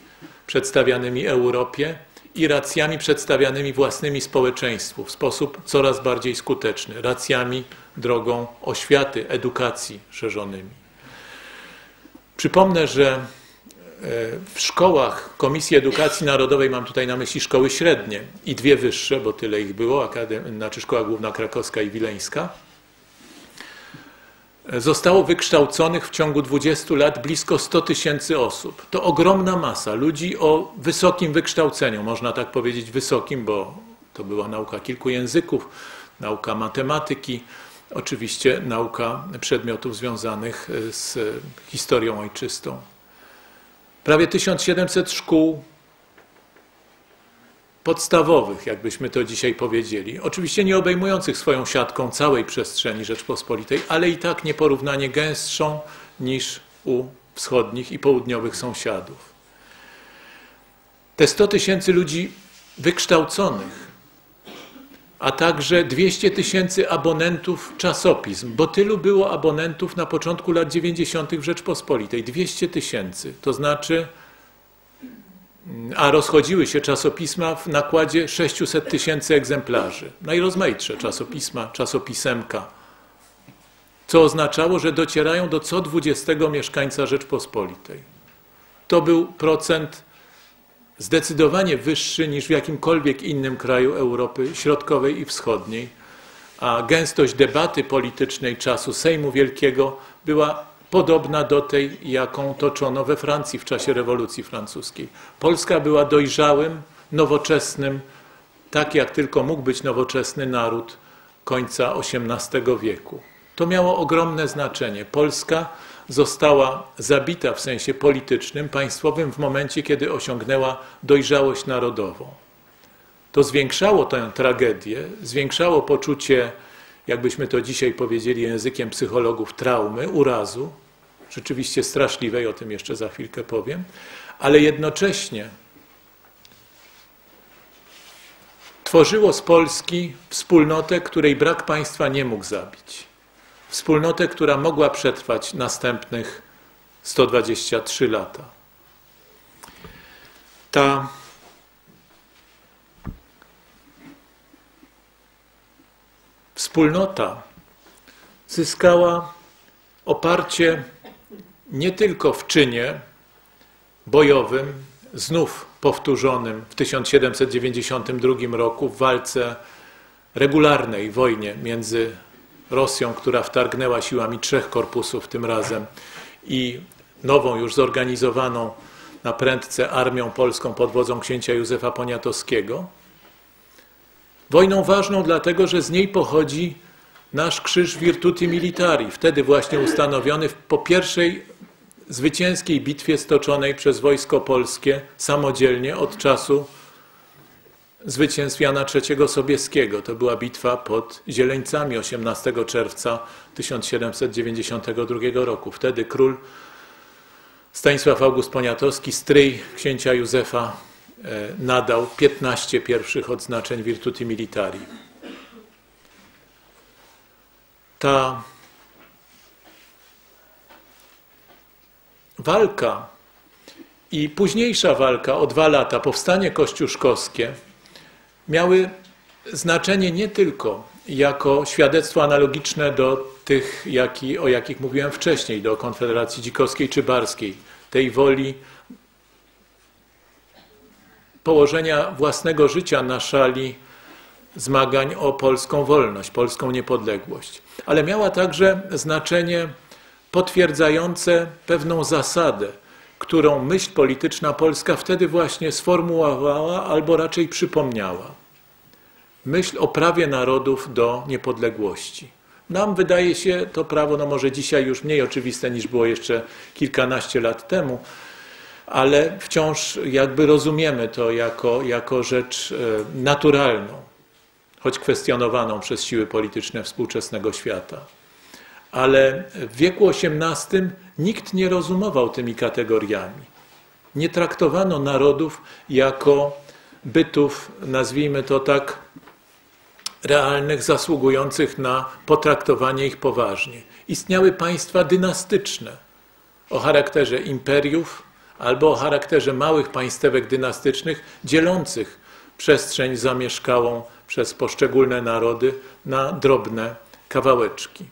przedstawianymi Europie i racjami przedstawianymi własnymi społeczeństwu w sposób coraz bardziej skuteczny, racjami drogą oświaty, edukacji szerzonymi. Przypomnę, że e, w szkołach Komisji Edukacji Narodowej, mam tutaj na myśli szkoły średnie i dwie wyższe, bo tyle ich było, Akadem, znaczy Szkoła Główna Krakowska i Wileńska, zostało wykształconych w ciągu 20 lat blisko 100 tysięcy osób. To ogromna masa ludzi o wysokim wykształceniu, można tak powiedzieć wysokim, bo to była nauka kilku języków, nauka matematyki, oczywiście nauka przedmiotów związanych z historią ojczystą. Prawie 1700 szkół podstawowych, jakbyśmy to dzisiaj powiedzieli, oczywiście nie obejmujących swoją siatką całej przestrzeni Rzeczpospolitej, ale i tak nieporównanie gęstszą niż u wschodnich i południowych sąsiadów. Te 100 tysięcy ludzi wykształconych, a także 200 tysięcy abonentów czasopism, bo tylu było abonentów na początku lat 90. w Rzeczpospolitej. 200 tysięcy, to znaczy a rozchodziły się czasopisma w nakładzie 600 tysięcy egzemplarzy. Najrozmaitsze czasopisma, czasopisemka. Co oznaczało, że docierają do co 20 mieszkańca Rzeczpospolitej. To był procent zdecydowanie wyższy niż w jakimkolwiek innym kraju Europy Środkowej i Wschodniej, a gęstość debaty politycznej czasu Sejmu Wielkiego była podobna do tej, jaką toczono we Francji w czasie rewolucji francuskiej. Polska była dojrzałym, nowoczesnym, tak jak tylko mógł być nowoczesny naród końca XVIII wieku. To miało ogromne znaczenie. Polska została zabita w sensie politycznym, państwowym w momencie, kiedy osiągnęła dojrzałość narodową. to zwiększało tę tragedię, zwiększało poczucie, jakbyśmy to dzisiaj powiedzieli językiem psychologów, traumy, urazu, rzeczywiście straszliwej, o tym jeszcze za chwilkę powiem, ale jednocześnie tworzyło z Polski wspólnotę, której brak państwa nie mógł zabić. Wspólnotę, która mogła przetrwać następnych 123 lata. Ta wspólnota zyskała oparcie nie tylko w czynie bojowym, znów powtórzonym w 1792 roku w walce regularnej wojnie między Rosją, która wtargnęła siłami trzech korpusów tym razem i nową, już zorganizowaną na prędce armią polską pod wodzą księcia Józefa Poniatowskiego. Wojną ważną dlatego, że z niej pochodzi nasz krzyż Virtuti Militari, wtedy właśnie ustanowiony po pierwszej zwycięskiej bitwie stoczonej przez wojsko polskie samodzielnie od czasu zwycięstw Jana III Sobieskiego. To była bitwa pod Zieleńcami 18 czerwca 1792 roku. Wtedy król Stanisław August Poniatowski, stryj księcia Józefa, e, nadał 15 pierwszych odznaczeń Virtuti Militari. Ta walka i późniejsza walka o dwa lata, powstanie kościuszkowskie, miały znaczenie nie tylko jako świadectwo analogiczne do tych, jaki, o jakich mówiłem wcześniej, do Konfederacji Dzikowskiej czy Barskiej, tej woli położenia własnego życia na szali zmagań o polską wolność, polską niepodległość. Ale miała także znaczenie potwierdzające pewną zasadę, którą myśl polityczna polska wtedy właśnie sformułowała albo raczej przypomniała. Myśl o prawie narodów do niepodległości. Nam wydaje się to prawo, no może dzisiaj już mniej oczywiste niż było jeszcze kilkanaście lat temu, ale wciąż jakby rozumiemy to jako, jako rzecz e, naturalną, choć kwestionowaną przez siły polityczne współczesnego świata ale w wieku XVIII nikt nie rozumował tymi kategoriami. Nie traktowano narodów jako bytów, nazwijmy to tak, realnych, zasługujących na potraktowanie ich poważnie. Istniały państwa dynastyczne o charakterze imperiów albo o charakterze małych państewek dynastycznych, dzielących przestrzeń zamieszkałą przez poszczególne narody na drobne kawałeczki.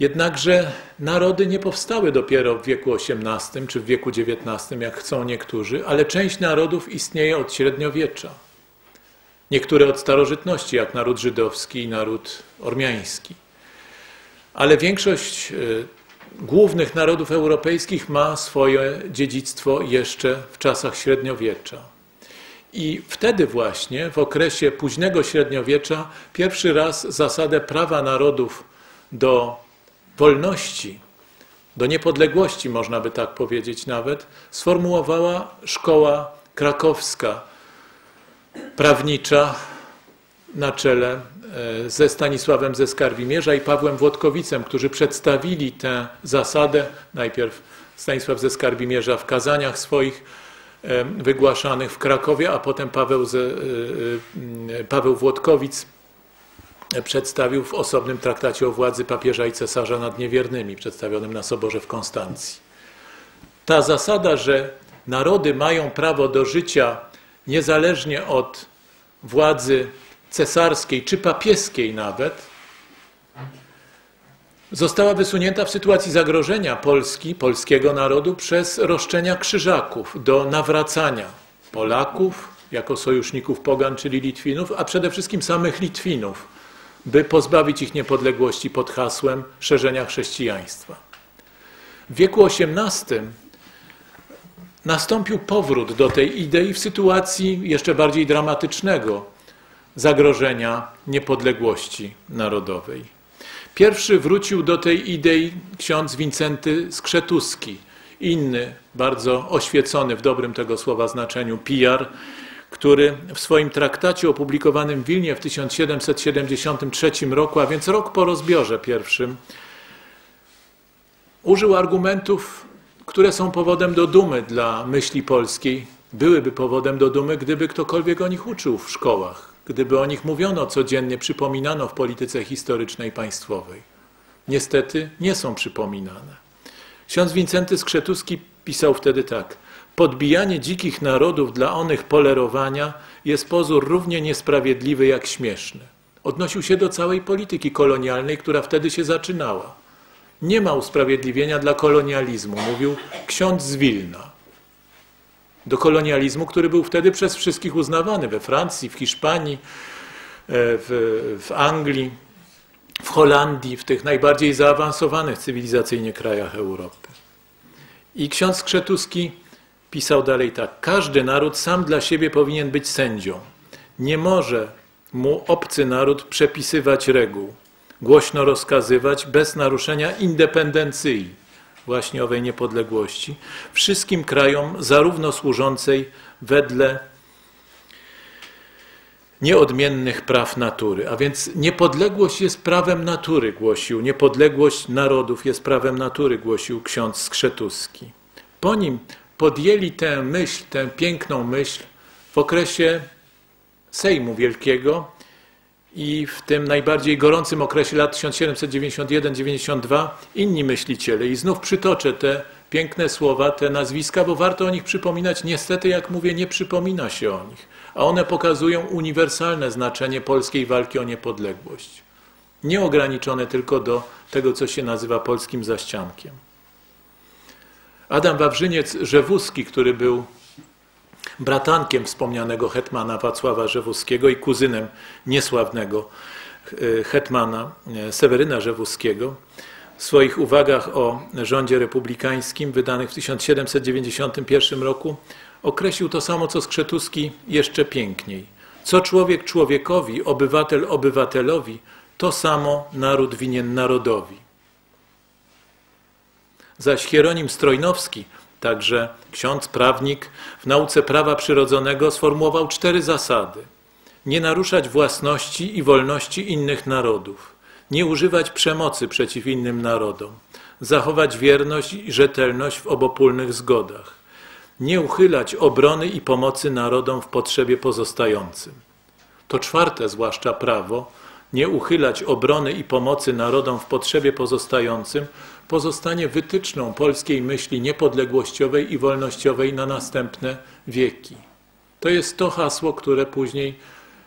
Jednakże narody nie powstały dopiero w wieku XVIII czy w wieku XIX, jak chcą niektórzy, ale część narodów istnieje od średniowiecza. Niektóre od starożytności, jak naród żydowski i naród ormiański. Ale większość e, głównych narodów europejskich ma swoje dziedzictwo jeszcze w czasach średniowiecza. I wtedy właśnie, w okresie późnego średniowiecza, pierwszy raz zasadę prawa narodów do wolności, do niepodległości, można by tak powiedzieć nawet, sformułowała szkoła krakowska, prawnicza na czele e, ze Stanisławem ze Skarwimierza i Pawłem Włodkowicem, którzy przedstawili tę zasadę, najpierw Stanisław ze Skarbimierza w kazaniach swoich e, wygłaszanych w Krakowie, a potem Paweł, e, Paweł Włodkowic przedstawił w osobnym traktacie o władzy papieża i cesarza nad niewiernymi, przedstawionym na Soborze w Konstancji. Ta zasada, że narody mają prawo do życia niezależnie od władzy cesarskiej czy papieskiej nawet, została wysunięta w sytuacji zagrożenia Polski, polskiego narodu przez roszczenia krzyżaków do nawracania Polaków jako sojuszników pogan, czyli Litwinów, a przede wszystkim samych Litwinów by pozbawić ich niepodległości pod hasłem szerzenia chrześcijaństwa. W wieku XVIII nastąpił powrót do tej idei w sytuacji jeszcze bardziej dramatycznego zagrożenia niepodległości narodowej. Pierwszy wrócił do tej idei ksiądz Wincenty Skrzetuski, inny, bardzo oświecony w dobrym tego słowa znaczeniu PR, który w swoim traktacie opublikowanym w Wilnie w 1773 roku, a więc rok po rozbiorze pierwszym, użył argumentów, które są powodem do dumy dla myśli polskiej, byłyby powodem do dumy, gdyby ktokolwiek o nich uczył w szkołach, gdyby o nich mówiono codziennie, przypominano w polityce historycznej państwowej. Niestety nie są przypominane. Ksiądz Wincenty Skrzetuski pisał wtedy tak. Podbijanie dzikich narodów dla onych polerowania jest pozór równie niesprawiedliwy jak śmieszny. Odnosił się do całej polityki kolonialnej, która wtedy się zaczynała. Nie ma usprawiedliwienia dla kolonializmu, mówił ksiądz z Wilna. Do kolonializmu, który był wtedy przez wszystkich uznawany we Francji, w Hiszpanii, e, w, w Anglii, w Holandii, w tych najbardziej zaawansowanych cywilizacyjnie krajach Europy. I ksiądz Skrzetuski pisał dalej tak: Każdy naród sam dla siebie powinien być sędzią. Nie może mu obcy naród przepisywać reguł, głośno rozkazywać bez naruszenia independencji, właśnie owej niepodległości, wszystkim krajom zarówno służącej wedle nieodmiennych praw natury. A więc niepodległość jest prawem natury, głosił. Niepodległość narodów jest prawem natury, głosił ksiądz Skrzetuski. Po nim podjęli tę myśl, tę piękną myśl w okresie Sejmu Wielkiego i w tym najbardziej gorącym okresie lat 1791-92 inni myśliciele. I znów przytoczę te piękne słowa, te nazwiska, bo warto o nich przypominać. Niestety, jak mówię, nie przypomina się o nich a one pokazują uniwersalne znaczenie polskiej walki o niepodległość. Nie ograniczone tylko do tego, co się nazywa polskim zaściankiem. Adam Wawrzyniec Rzewuski, który był bratankiem wspomnianego hetmana Wacława Rzewuskiego i kuzynem niesławnego e, hetmana e, Seweryna Rzewuskiego, w swoich uwagach o rządzie republikańskim wydanych w 1791 roku określił to samo, co Skrzetuski jeszcze piękniej. Co człowiek człowiekowi, obywatel obywatelowi, to samo naród winien narodowi. Zaś Hieronim Strojnowski, także ksiądz prawnik, w nauce prawa przyrodzonego sformułował cztery zasady. Nie naruszać własności i wolności innych narodów, nie używać przemocy przeciw innym narodom, zachować wierność i rzetelność w obopólnych zgodach, nie uchylać obrony i pomocy narodom w potrzebie pozostającym. To czwarte zwłaszcza prawo, nie uchylać obrony i pomocy narodom w potrzebie pozostającym, pozostanie wytyczną polskiej myśli niepodległościowej i wolnościowej na następne wieki. To jest to hasło, które później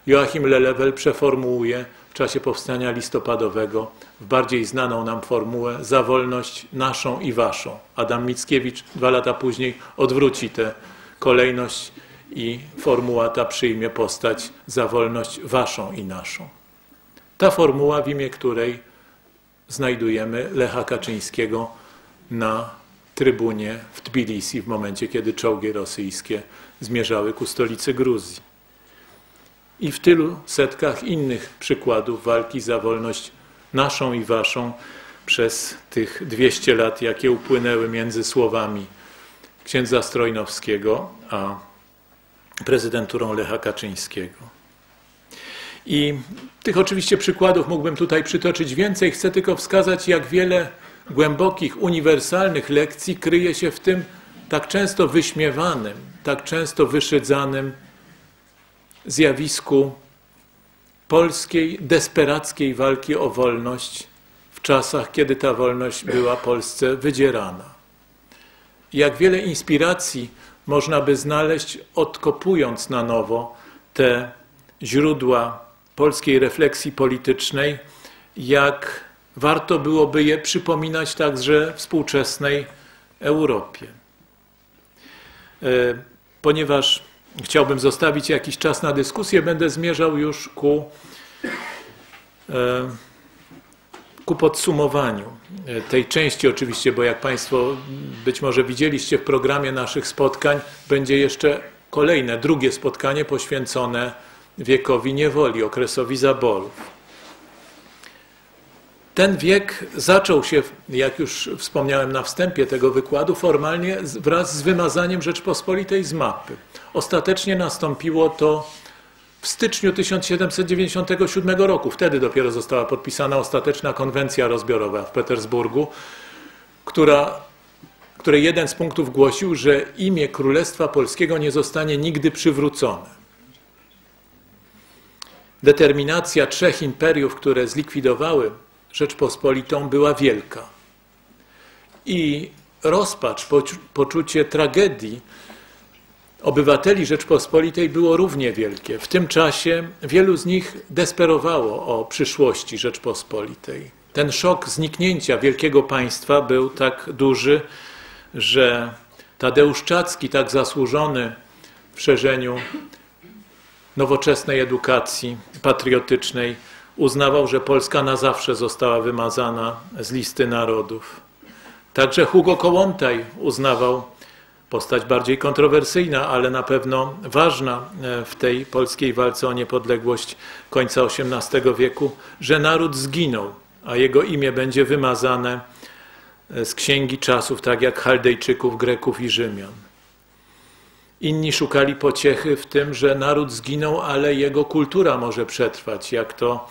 Joachim Lelewel przeformułuje w czasie powstania listopadowego w bardziej znaną nam formułę za wolność naszą i waszą. Adam Mickiewicz dwa lata później odwróci tę kolejność i formuła ta przyjmie postać za wolność waszą i naszą. Ta formuła, w imię której znajdujemy Lecha Kaczyńskiego na trybunie w Tbilisi w momencie, kiedy czołgi rosyjskie zmierzały ku stolicy Gruzji. I w tylu setkach innych przykładów walki za wolność naszą i waszą przez tych 200 lat, jakie upłynęły między słowami księdza Strojnowskiego a prezydenturą Lecha Kaczyńskiego. I tych oczywiście przykładów mógłbym tutaj przytoczyć więcej. Chcę tylko wskazać, jak wiele głębokich, uniwersalnych lekcji kryje się w tym tak często wyśmiewanym, tak często wyszydzanym zjawisku polskiej, desperackiej walki o wolność w czasach, kiedy ta wolność była Polsce wydzierana. Jak wiele inspiracji można by znaleźć, odkopując na nowo te źródła polskiej refleksji politycznej, jak warto byłoby je przypominać także współczesnej Europie. E, ponieważ chciałbym zostawić jakiś czas na dyskusję, będę zmierzał już ku, e, ku podsumowaniu tej części oczywiście, bo jak Państwo być może widzieliście w programie naszych spotkań, będzie jeszcze kolejne, drugie spotkanie poświęcone wiekowi niewoli, okresowi zaborów. ten wiek zaczął się, jak już wspomniałem na wstępie tego wykładu, formalnie wraz z wymazaniem Rzeczpospolitej z mapy. Ostatecznie nastąpiło to w styczniu 1797 roku. Wtedy dopiero została podpisana ostateczna konwencja rozbiorowa w Petersburgu, która, której jeden z punktów głosił, że imię Królestwa Polskiego nie zostanie nigdy przywrócone. Determinacja trzech imperiów, które zlikwidowały Rzeczpospolitą, była wielka. I rozpacz, poczucie tragedii obywateli Rzeczpospolitej było równie wielkie. W tym czasie wielu z nich desperowało o przyszłości Rzeczpospolitej. Ten szok zniknięcia wielkiego państwa był tak duży, że Tadeusz Czacki, tak zasłużony w szerzeniu nowoczesnej edukacji patriotycznej, uznawał, że Polska na zawsze została wymazana z listy narodów. Także Hugo Kołłątaj uznawał, postać bardziej kontrowersyjna, ale na pewno ważna e, w tej polskiej walce o niepodległość końca XVIII wieku, że naród zginął, a jego imię będzie wymazane e, z księgi czasów, tak jak Chaldejczyków, Greków i Rzymian. Inni szukali pociechy w tym, że naród zginął, ale jego kultura może przetrwać, jak to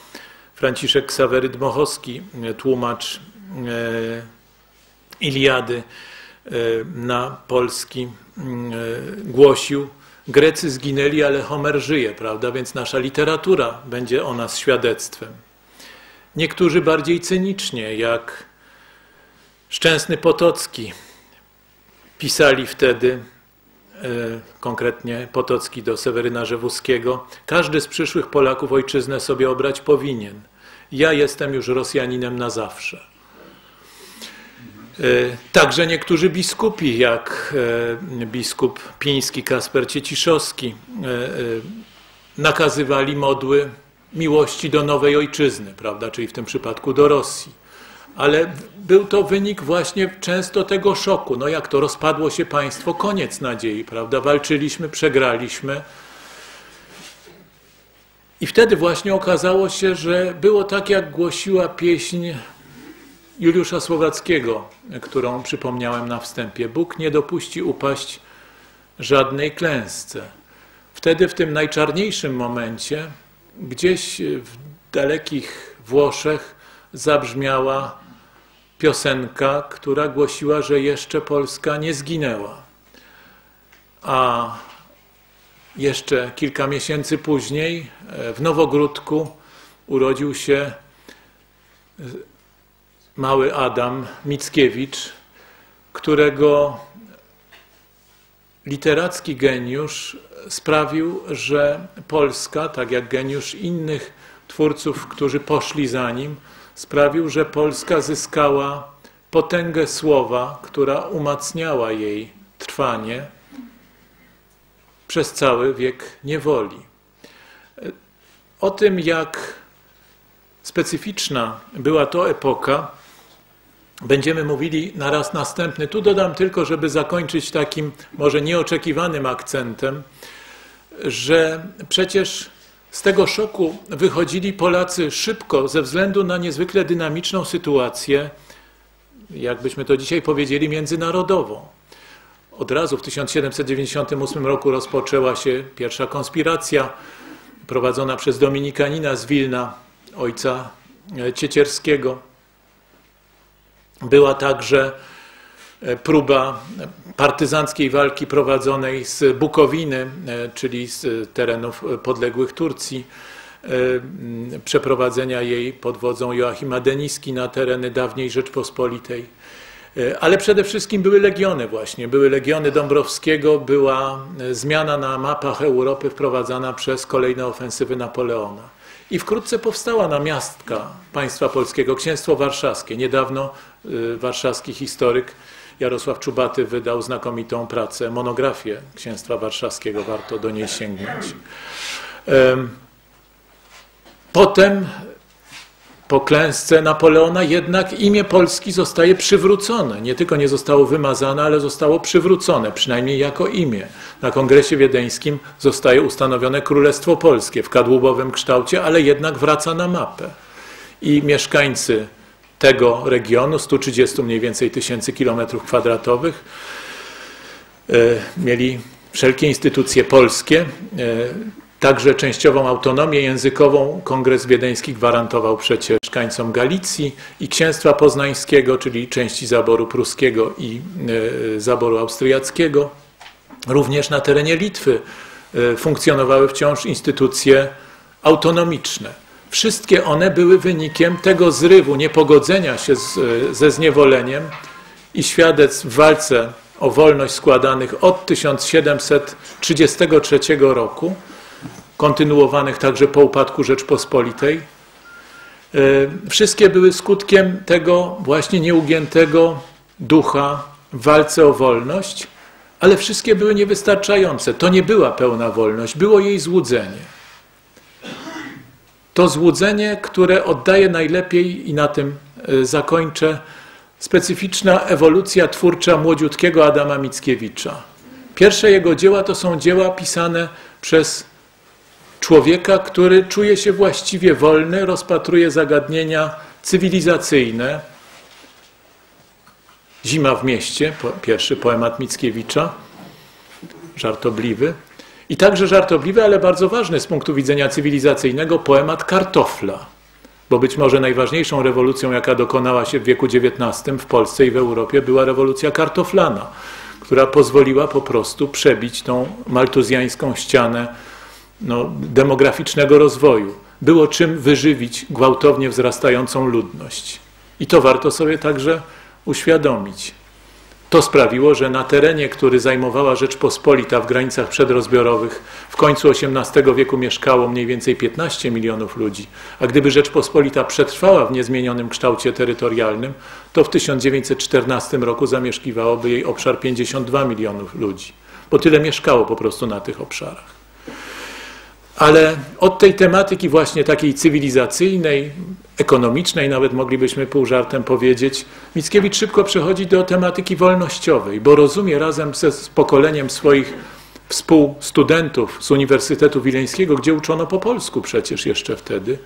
Franciszek Ksawery Dmochowski, e, tłumacz Iliady, E, na Polski e, głosił. Grecy zginęli, ale Homer żyje, prawda? Więc nasza literatura będzie o nas świadectwem. Niektórzy bardziej cynicznie, jak Szczęsny Potocki, pisali wtedy, e, konkretnie Potocki do Seweryna Rzewuskiego, każdy z przyszłych Polaków ojczyznę sobie obrać powinien. Ja jestem już Rosjaninem na zawsze. E, także niektórzy biskupi, jak e, biskup piński Kasper Cieciszowski, e, nakazywali modły miłości do nowej ojczyzny, prawda, czyli w tym przypadku do Rosji. Ale był to wynik właśnie często tego szoku. No jak to rozpadło się państwo, koniec nadziei, prawda? Walczyliśmy, przegraliśmy. I wtedy właśnie okazało się, że było tak, jak głosiła pieśń Juliusza Słowackiego, którą przypomniałem na wstępie. Bóg nie dopuści upaść żadnej klęsce. Wtedy, w tym najczarniejszym momencie, gdzieś w dalekich Włoszech zabrzmiała piosenka, która głosiła, że jeszcze Polska nie zginęła. A jeszcze kilka miesięcy później w Nowogródku urodził się mały Adam Mickiewicz, którego literacki geniusz sprawił, że Polska, tak jak geniusz innych twórców, którzy poszli za nim, sprawił, że Polska zyskała potęgę słowa, która umacniała jej trwanie przez cały wiek niewoli. O tym, jak specyficzna była to epoka, będziemy mówili na raz następny. Tu dodam tylko, żeby zakończyć takim może nieoczekiwanym akcentem, że przecież z tego szoku wychodzili Polacy szybko ze względu na niezwykle dynamiczną sytuację, jakbyśmy to dzisiaj powiedzieli, międzynarodową. Od razu w 1798 roku rozpoczęła się pierwsza konspiracja prowadzona przez Dominikanina z Wilna, ojca Ciecierskiego była także e, próba partyzanckiej walki prowadzonej z Bukowiny, e, czyli z terenów podległych Turcji, e, przeprowadzenia jej pod wodzą Joachima Deniski na tereny dawniej Rzeczpospolitej. Ale przede wszystkim były legiony właśnie, były legiony Dąbrowskiego, była zmiana na mapach Europy wprowadzana przez kolejne ofensywy Napoleona. I wkrótce powstała namiastka państwa polskiego, księstwo warszawskie. Niedawno warszawski historyk Jarosław Czubaty wydał znakomitą pracę, monografię księstwa warszawskiego, warto do niej sięgnąć. Potem po klęsce Napoleona jednak imię Polski zostaje przywrócone. Nie tylko nie zostało wymazane, ale zostało przywrócone, przynajmniej jako imię. Na Kongresie Wiedeńskim zostaje ustanowione Królestwo Polskie w kadłubowym kształcie, ale jednak wraca na mapę. I mieszkańcy tego regionu, 130 mniej więcej tysięcy kilometrów kwadratowych. E, mieli wszelkie instytucje polskie, e, także częściową autonomię językową. Kongres Wiedeński gwarantował przecież mieszkańcom Galicji i Księstwa Poznańskiego, czyli części zaboru pruskiego i e, zaboru austriackiego. Również na terenie Litwy funkcjonowały wciąż instytucje autonomiczne. Wszystkie one były wynikiem tego zrywu, niepogodzenia się z, ze zniewoleniem i świadectw w walce o wolność składanych od 1733 roku, kontynuowanych także po upadku Rzeczpospolitej. E, wszystkie były skutkiem tego właśnie nieugiętego ducha w walce o wolność, ale wszystkie były niewystarczające. To nie była pełna wolność, było jej złudzenie. To złudzenie, które oddaje najlepiej, i na tym e, zakończę, specyficzna ewolucja twórcza młodziutkiego Adama Mickiewicza. Pierwsze jego dzieła to są dzieła pisane przez człowieka, który czuje się właściwie wolny, rozpatruje zagadnienia cywilizacyjne. Zima w mieście, pierwszy poemat Mickiewicza, żartobliwy. I także żartobliwy, ale bardzo ważny z punktu widzenia cywilizacyjnego poemat Kartofla. Bo być może najważniejszą rewolucją, jaka dokonała się w wieku XIX w Polsce i w Europie, była rewolucja kartoflana, która pozwoliła po prostu przebić tą maltuzjańską ścianę no, demograficznego rozwoju. Było czym wyżywić gwałtownie wzrastającą ludność. I to warto sobie także uświadomić. To sprawiło, że na terenie, który zajmowała Rzeczpospolita w granicach przedrozbiorowych, w końcu XVIII wieku mieszkało mniej więcej 15 milionów ludzi, a gdyby Rzeczpospolita przetrwała w niezmienionym kształcie terytorialnym, to w 1914 roku zamieszkiwałoby jej obszar 52 milionów ludzi, bo tyle mieszkało po prostu na tych obszarach. Ale od tej tematyki właśnie takiej cywilizacyjnej, ekonomicznej, nawet moglibyśmy pół żartem powiedzieć, Mickiewicz szybko przechodzi do tematyki wolnościowej, bo rozumie razem ze, z pokoleniem swoich współstudentów z Uniwersytetu Wileńskiego, gdzie uczono po polsku przecież jeszcze wtedy,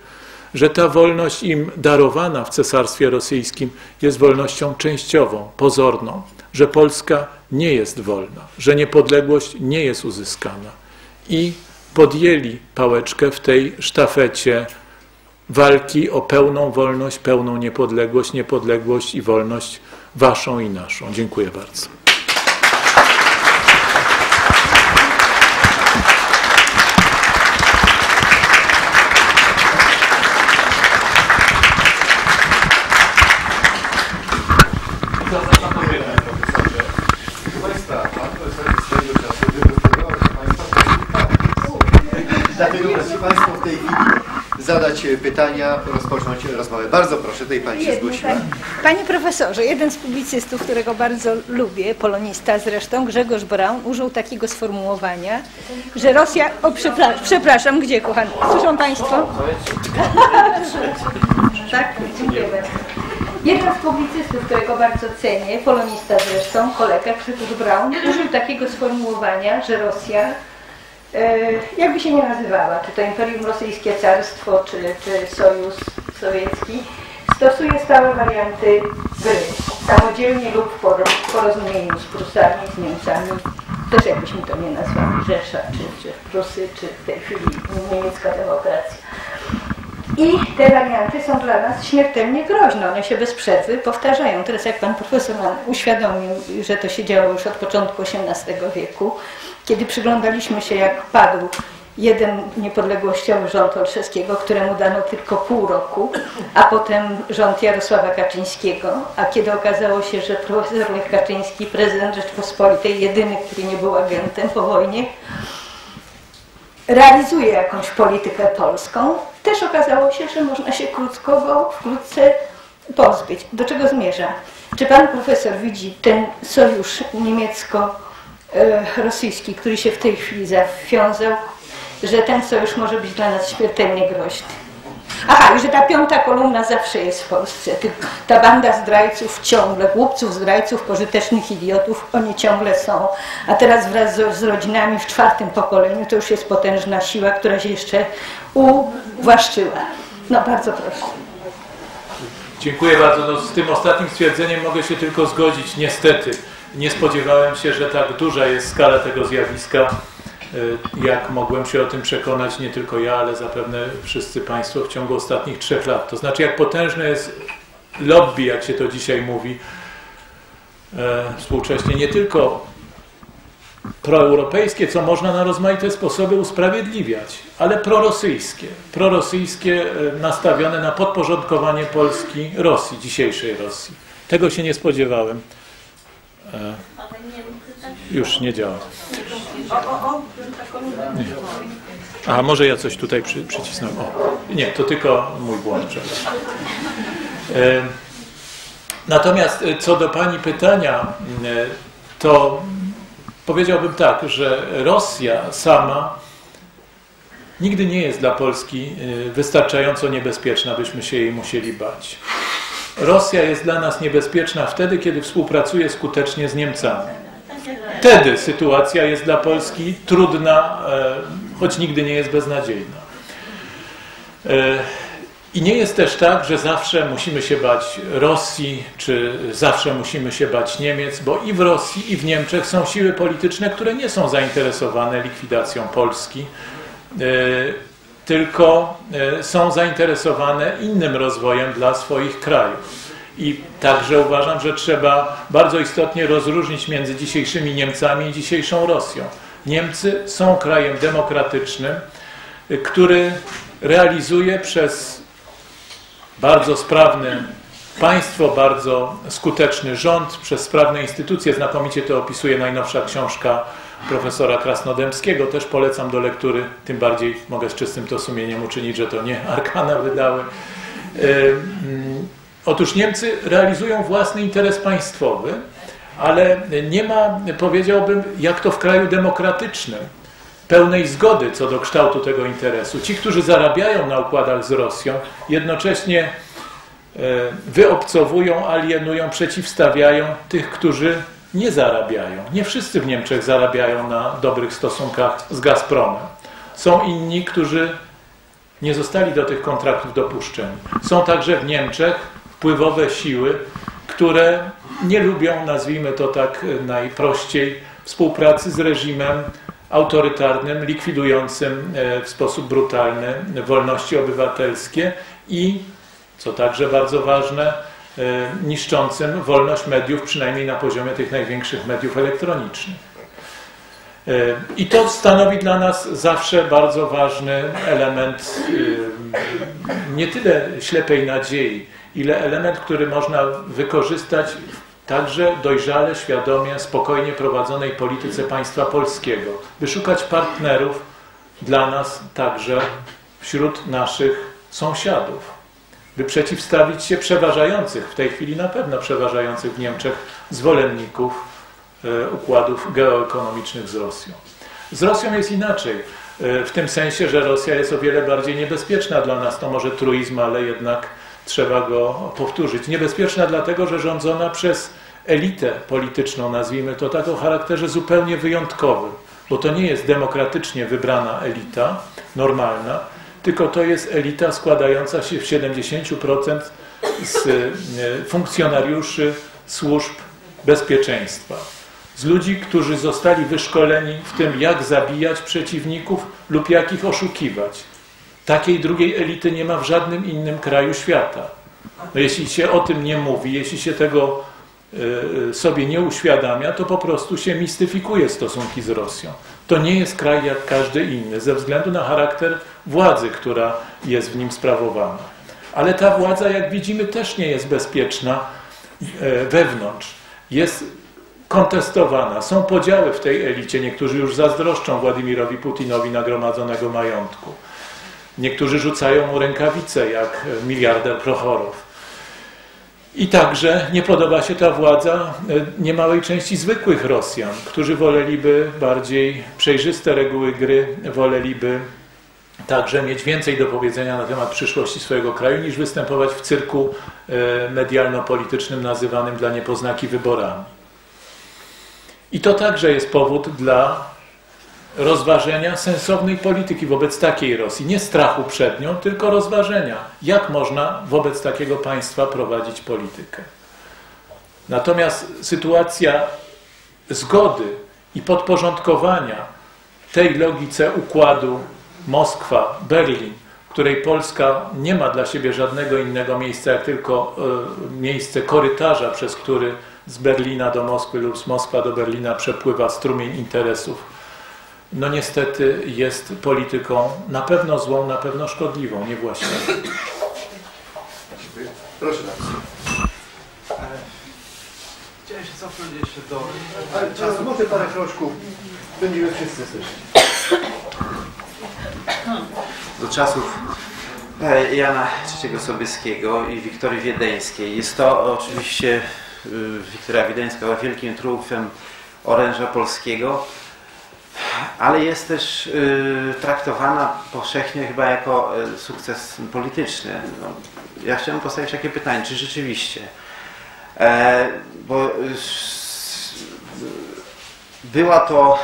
że ta wolność im darowana w Cesarstwie Rosyjskim jest wolnością częściową, pozorną, że Polska nie jest wolna, że niepodległość nie jest uzyskana. I podjęli pałeczkę w tej sztafecie walki o pełną wolność, pełną niepodległość, niepodległość i wolność waszą i naszą. Dziękuję bardzo. Dlatego proszę Państwa w tej chwili zadać pytania, rozpocząć rozmowę. Bardzo proszę, tej Pani się zgłosiła. Tak. Panie profesorze, jeden z publicystów, którego bardzo lubię, polonista zresztą, Grzegorz Braun, użył takiego sformułowania, że Rosja... O, przepraszam, przepraszam gdzie, kochani? Słyszą Państwo? tak? Dziękuję bardzo. Jeden z publicystów, którego bardzo cenię, polonista zresztą, kolega Grzegorz Braun, użył takiego sformułowania, że Rosja jakby się nie nazywała, czy to Imperium Rosyjskie Carstwo, czy, czy Sojusz Sowiecki, stosuje stałe warianty gry, samodzielnie lub w porozumieniu z Prusami, z Niemcami, też jakbyśmy to nie nazwali, Rzesza, czy, czy Prusy, czy w tej chwili niemiecka demokracja. I te warianty są dla nas śmiertelnie groźne, one się bez przerwy powtarzają. Teraz jak pan profesor nam uświadomił, że to się działo już od początku XVIII wieku, kiedy przyglądaliśmy się, jak padł jeden niepodległościowy rząd Olszewskiego, któremu dano tylko pół roku, a potem rząd Jarosława Kaczyńskiego, a kiedy okazało się, że profesor Lech Kaczyński, prezydent Rzeczpospolitej, jedyny, który nie był agentem po wojnie, realizuje jakąś politykę polską, też okazało się, że można się krótko go wkrótce pozbyć. Do czego zmierza? Czy pan profesor widzi ten sojusz niemiecko rosyjski, który się w tej chwili zawiązał, że ten sojusz może być dla nas śmiertelnie groźny. Aha, i że ta piąta kolumna zawsze jest w Polsce. Ta banda zdrajców ciągle, głupców, zdrajców, pożytecznych idiotów, oni ciągle są. A teraz wraz z, z rodzinami w czwartym pokoleniu to już jest potężna siła, która się jeszcze uwłaszczyła. No bardzo proszę. Dziękuję bardzo. No, z tym ostatnim stwierdzeniem mogę się tylko zgodzić. Niestety, nie spodziewałem się, że tak duża jest skala tego zjawiska. Y, jak mogłem się o tym przekonać nie tylko ja, ale zapewne wszyscy Państwo w ciągu ostatnich trzech lat. To znaczy, jak potężne jest lobby, jak się to dzisiaj mówi, e, współcześnie, nie tylko proeuropejskie, co można na rozmaite sposoby usprawiedliwiać, ale prorosyjskie. Prorosyjskie e, nastawione na podporządkowanie Polski Rosji, dzisiejszej Rosji. Tego się nie spodziewałem. E, już nie działa. Nie. A może ja coś tutaj przy, przycisnąłem. O, nie, to tylko mój błąd. Przepraszam. E, natomiast co do Pani pytania, to powiedziałbym tak, że Rosja sama nigdy nie jest dla Polski wystarczająco niebezpieczna, byśmy się jej musieli bać. Rosja jest dla nas niebezpieczna wtedy, kiedy współpracuje skutecznie z Niemcami. Wtedy sytuacja jest dla Polski trudna, e, choć nigdy nie jest beznadziejna. E, i nie jest też tak, że zawsze musimy się bać Rosji, czy zawsze musimy się bać Niemiec, bo i w Rosji, i w Niemczech są siły polityczne, które nie są zainteresowane likwidacją Polski, e, tylko e, są zainteresowane innym rozwojem dla swoich krajów. I także uważam, że trzeba bardzo istotnie rozróżnić między dzisiejszymi Niemcami i dzisiejszą Rosją. Niemcy są krajem demokratycznym, który realizuje przez bardzo sprawny państwo, bardzo skuteczny rząd, przez sprawne instytucje. Znakomicie to opisuje najnowsza książka profesora Krasnodębskiego. Też polecam do lektury, tym bardziej mogę z czystym to sumieniem uczynić, że to nie Arkana wydały. Otóż Niemcy realizują własny interes państwowy, ale nie ma, powiedziałbym, jak to w kraju demokratycznym, pełnej zgody co do kształtu tego interesu. Ci, którzy zarabiają na układach z Rosją, jednocześnie e, wyobcowują, alienują, przeciwstawiają tych, którzy nie zarabiają. Nie wszyscy w Niemczech zarabiają na dobrych stosunkach z Gazpromem. Są inni, którzy nie zostali do tych kontraktów dopuszczeni. Są także w Niemczech wpływowe siły, które nie lubią, nazwijmy to tak najprościej, współpracy z reżimem autorytarnym, likwidującym e, w sposób brutalny wolności obywatelskie i, co także bardzo ważne, niszczącym wolność mediów, przynajmniej na poziomie tych największych mediów elektronicznych. E, I to stanowi dla nas zawsze bardzo ważny element nie tyle ślepej nadziei, ile element, który można wykorzystać także dojrzale, świadomie, spokojnie prowadzonej polityce państwa polskiego, by szukać partnerów dla nas także wśród naszych sąsiadów, by przeciwstawić się przeważających, w tej chwili na pewno przeważających w Niemczech, zwolenników e, układów geoekonomicznych z Rosją. Z Rosją jest inaczej, e, w tym sensie, że Rosja jest o wiele bardziej niebezpieczna dla nas, to może truizm, ale jednak trzeba go powtórzyć. Niebezpieczna dlatego, że rządzona przez elitę polityczną, nazwijmy to tak, o charakterze zupełnie wyjątkowym, bo to nie jest demokratycznie wybrana elita, normalna, tylko to jest elita składająca się w 70% z e, funkcjonariuszy służb bezpieczeństwa. Z ludzi, którzy zostali wyszkoleni w tym, jak zabijać przeciwników lub jak ich oszukiwać. Takiej drugiej elity nie ma w żadnym innym kraju świata. No jeśli się o tym nie mówi, jeśli się tego y, sobie nie uświadamia, to po prostu się mistyfikuje stosunki z Rosją. To nie jest kraj jak każdy inny, ze względu na charakter władzy, która jest w nim sprawowana. Ale ta władza, jak widzimy, też nie jest bezpieczna y, wewnątrz. Jest kontestowana. Są podziały w tej elicie. Niektórzy już zazdroszczą Władimirowi Putinowi nagromadzonego majątku. Niektórzy rzucają mu rękawice, jak miliarder Prochorow. I także nie podoba się ta władza e, niemałej części zwykłych Rosjan, którzy woleliby bardziej przejrzyste reguły gry, woleliby także mieć więcej do powiedzenia na temat przyszłości swojego kraju, niż występować w cyrku e, medialno-politycznym nazywanym dla niepoznaki wyborami. I to także jest powód dla rozważenia sensownej polityki wobec takiej Rosji. Nie strachu przed nią, tylko rozważenia, jak można wobec takiego państwa prowadzić politykę. Natomiast sytuacja zgody i podporządkowania tej logice układu Moskwa-Berlin, w której Polska nie ma dla siebie żadnego innego miejsca, jak tylko y, miejsce korytarza, przez który z Berlina do Moskwy lub z Moskwa do Berlina przepływa strumień interesów, no niestety jest polityką na pewno złą, na pewno szkodliwą, niewłaściwą. Proszę bardzo. Chciałem się cofnąć jeszcze do... Ale czas, może parę kroczków. Będziemy wszyscy słyszeć. Do czasów e, Jana III Sobieskiego i Wiktorii Wiedeńskiej. Jest to oczywiście y, Wiktoria Wiedeńska była wielkim triumfem oręża polskiego, ale jest też y, traktowana powszechnie chyba jako sukces polityczny. No, ja chciałem postawić takie pytanie, czy rzeczywiście, e, bo była to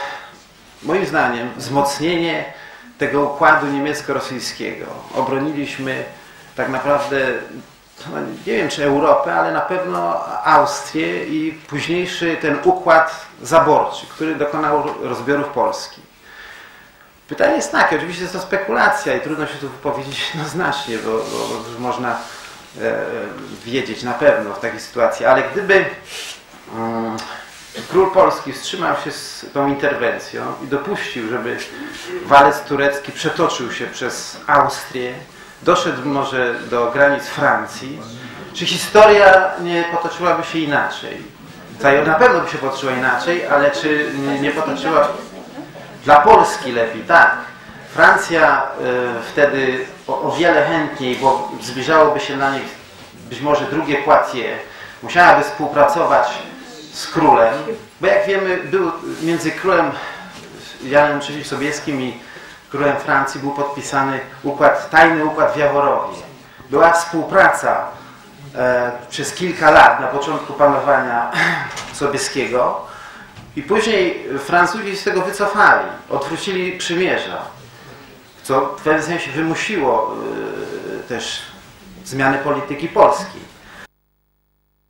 moim zdaniem wzmocnienie tego układu niemiecko-rosyjskiego. Obroniliśmy tak naprawdę, no, nie wiem czy Europę, ale na pewno Austrię i późniejszy ten układ zaborczy, który dokonał rozbiorów Polski. Pytanie jest takie, oczywiście jest to spekulacja i trudno się tu wypowiedzieć jednoznacznie, bo, bo, można e, wiedzieć na pewno w takiej sytuacji, ale gdyby mm, król polski wstrzymał się z tą interwencją i dopuścił, żeby walec turecki przetoczył się przez Austrię, doszedł może do granic Francji, czy historia nie potoczyłaby się inaczej? Na pewno by się potoczyła inaczej, ale czy nie- potoczyła dla Polski lepiej, tak. Francja y, wtedy o, o wiele chętniej, bo zbliżałoby się na nich być może drugie Poitiers, musiałaby współpracować z królem, bo jak wiemy, był między królem Janem III Sobieskim i królem Francji był podpisany układ, tajny układ w Jaworowie. Była współpraca e, przez kilka lat na początku panowania Sobieskiego i później Francuzi z tego wycofali, odwrócili przymierza, co w pewnym sensie wymusiło e, też zmianę polityki Polski.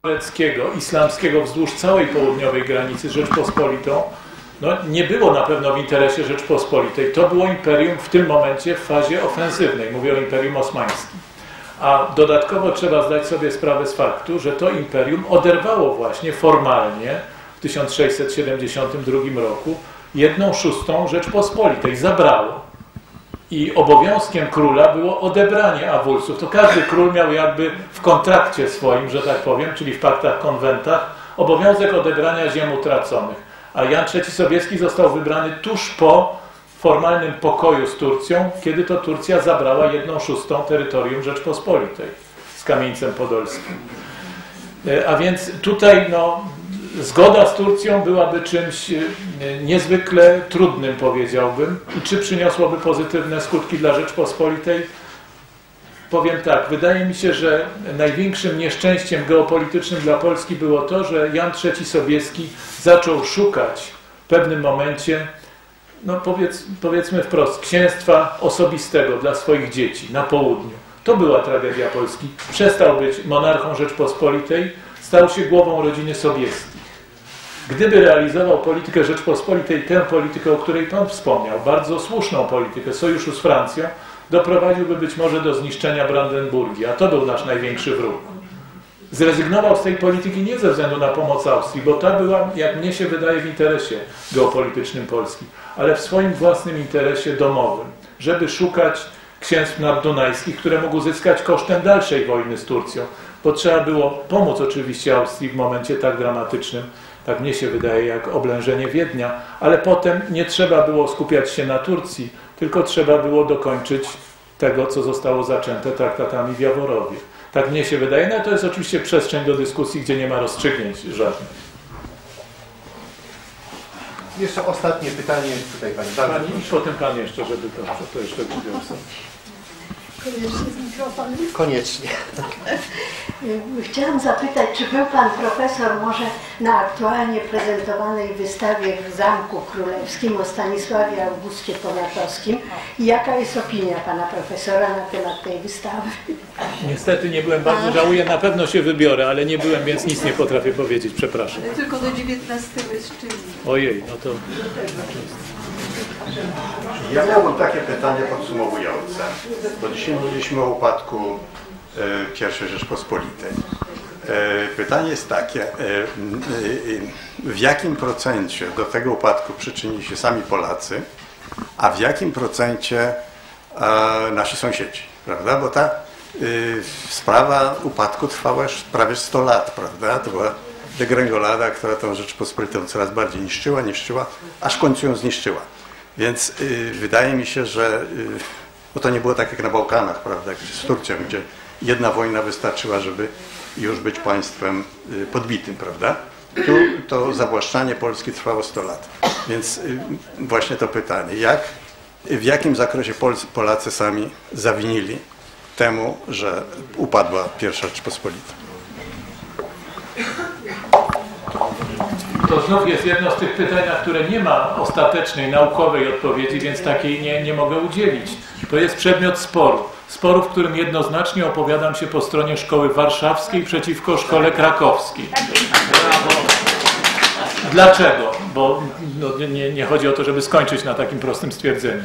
Tureckiego, islamskiego wzdłuż całej południowej granicy Rzeczpospolitą, no, nie było na pewno w interesie Rzeczpospolitej. To było imperium w tym momencie w fazie ofensywnej, mówię o Imperium Osmańskim. A dodatkowo trzeba zdać sobie sprawę z faktu, że to imperium oderwało właśnie formalnie w 1672 roku jedną szóstą Rzeczpospolitej, zabrało. I obowiązkiem króla było odebranie awulsów. To każdy król miał jakby w kontrakcie swoim, że tak powiem, czyli w paktach, konwentach, obowiązek odebrania ziem utraconych. A Jan III Sobieski został wybrany tuż po formalnym pokoju z Turcją, kiedy to Turcja zabrała jedną szóstą terytorium Rzeczpospolitej z Kamieńcem Podolskim. E, A więc tutaj no, zgoda z Turcją byłaby czymś e, niezwykle trudnym, powiedziałbym. I czy przyniosłoby pozytywne skutki dla Rzeczpospolitej? Powiem tak, wydaje mi się, że największym nieszczęściem geopolitycznym dla Polski było to, że Jan III Sobieski zaczął szukać w pewnym momencie, no powiedz, powiedzmy wprost, księstwa osobistego dla swoich dzieci na południu. To była tragedia Polski. Przestał być monarchą Rzeczpospolitej, stał się głową rodziny Sobieskich. Gdyby realizował politykę Rzeczpospolitej, tę politykę, o której Pan wspomniał, bardzo słuszną politykę sojuszu z Francją, doprowadziłby być może do zniszczenia Brandenburgii, a to był nasz największy wróg. Zrezygnował z tej polityki nie ze względu na pomoc Austrii, bo ta była, jak mnie się wydaje, w interesie geopolitycznym Polski, ale w swoim własnym interesie domowym, żeby szukać księstw naddunajskich, które mógł uzyskać kosztem dalszej wojny z Turcją, bo trzeba było pomóc oczywiście Austrii w momencie tak dramatycznym, tak mnie się wydaje, jak oblężenie Wiednia, ale potem nie trzeba było skupiać się na Turcji, tylko trzeba było dokończyć tego, co zostało zaczęte traktatami w Jaworowie. Tak mnie się wydaje, no to jest oczywiście przestrzeń do dyskusji, gdzie nie ma rozstrzygnięć żadnych. Jeszcze ostatnie pytanie tutaj Pani. Pani, i potem Pan jeszcze, żeby to, to jeszcze sobie. Koniecznie z mikrofonem. Koniecznie. Chciałam zapytać, czy był Pan Profesor może na aktualnie prezentowanej wystawie w Zamku Królewskim o Stanisławie Augustie Poniatowskim i jaka jest opinia Pana Profesora na temat tej wystawy? Niestety nie byłem, bardzo żałuję, na pewno się wybiorę, ale nie byłem, więc nic nie potrafię powiedzieć, przepraszam. Tylko do 19 jest czynnik. Ojej, no to Ja miałbym takie pytanie podsumowujące, bo dzisiaj mówiliśmy o upadku e, I Rzeczpospolitej. E, Pytanie jest takie, e, w jakim procencie do tego upadku przyczynili się sami Polacy, a w jakim procencie nasi sąsiedzi, prawda? Bo ta sprawa upadku trwała już prawie 100 lat, prawda? To była degrengolada, która tą Rzeczpospolitą coraz bardziej niszczyła, niszczyła, aż w końcu ją zniszczyła. Więc y, wydaje mi się, że y, bo to nie było tak jak na Bałkanach, prawda, z Turcją, gdzie jedna wojna wystarczyła, żeby już być państwem y, podbitym, prawda? Tu to zawłaszczanie Polski trwało 100 lat. Więc właśnie to pytanie, jak, w jakim zakresie Pol Polacy sami zawinili temu, że upadła pierwsza Rzeczpospolita? To znów jest jedno z tych pytań, na które nie ma ostatecznej, naukowej odpowiedzi, więc takiej nie, nie mogę udzielić. To jest przedmiot sporu. Sporu, w którym jednoznacznie opowiadam się po stronie szkoły warszawskiej przeciwko szkole krakowskiej. Dlaczego? Bo no, nie, nie chodzi o to, żeby skończyć na takim prostym stwierdzeniu.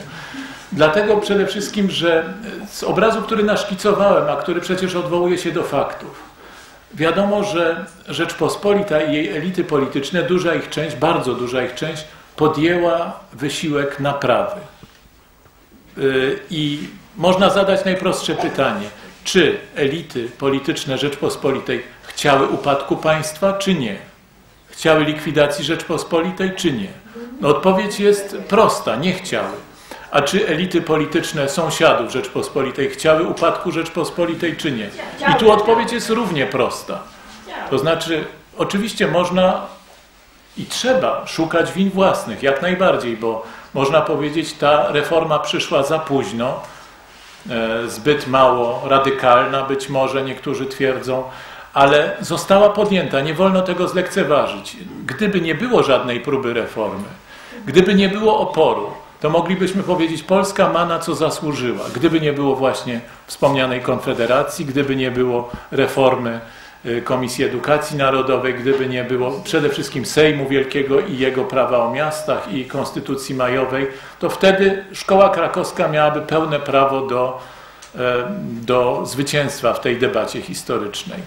Dlatego przede wszystkim, że z obrazu, który naszkicowałem, a który przecież odwołuje się do faktów, Wiadomo, że Rzeczpospolita i jej elity polityczne, duża ich część, bardzo duża ich część, podjęła wysiłek naprawy. Yy, I można zadać najprostsze pytanie, czy elity polityczne Rzeczpospolitej chciały upadku państwa, czy nie? Chciały likwidacji Rzeczpospolitej, czy nie? No, odpowiedź jest prosta, nie chciały. A czy elity polityczne sąsiadów Rzeczpospolitej chciały upadku Rzeczpospolitej, czy nie? I tu odpowiedź jest równie prosta. To znaczy, oczywiście można i trzeba szukać win własnych, jak najbardziej, bo można powiedzieć, ta reforma przyszła za późno, e, zbyt mało radykalna, być może niektórzy twierdzą, ale została podjęta, nie wolno tego zlekceważyć. Gdyby nie było żadnej próby reformy, gdyby nie było oporu, to moglibyśmy powiedzieć, Polska ma na co zasłużyła. Gdyby nie było właśnie wspomnianej Konfederacji, gdyby nie było reformy y, Komisji Edukacji Narodowej, gdyby nie było przede wszystkim Sejmu Wielkiego i jego prawa o miastach i Konstytucji Majowej, to wtedy szkoła krakowska miałaby pełne prawo do, e, do zwycięstwa w tej debacie historycznej.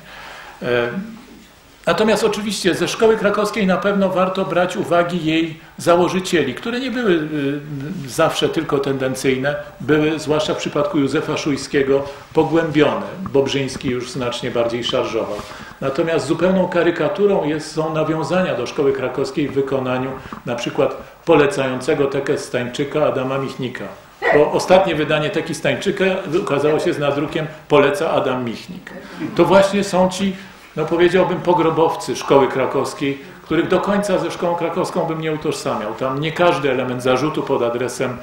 Natomiast oczywiście ze szkoły krakowskiej na pewno warto brać uwagi jej założycieli, które nie były y, zawsze tylko tendencyjne, były zwłaszcza w przypadku Józefa Szujskiego pogłębione. Bobrzyński już znacznie bardziej szarżował. Natomiast zupełną karykaturą jest, są nawiązania do szkoły krakowskiej w wykonaniu na przykład polecającego tekę Stańczyka Adama Michnika. Bo ostatnie wydanie teki Stańczyka ukazało się z nadrukiem Poleca Adam Michnik. To właśnie są ci no powiedziałbym, pogrobowcy szkoły krakowskiej, których do końca ze szkołą krakowską bym nie utożsamiał. Tam nie każdy element zarzutu pod adresem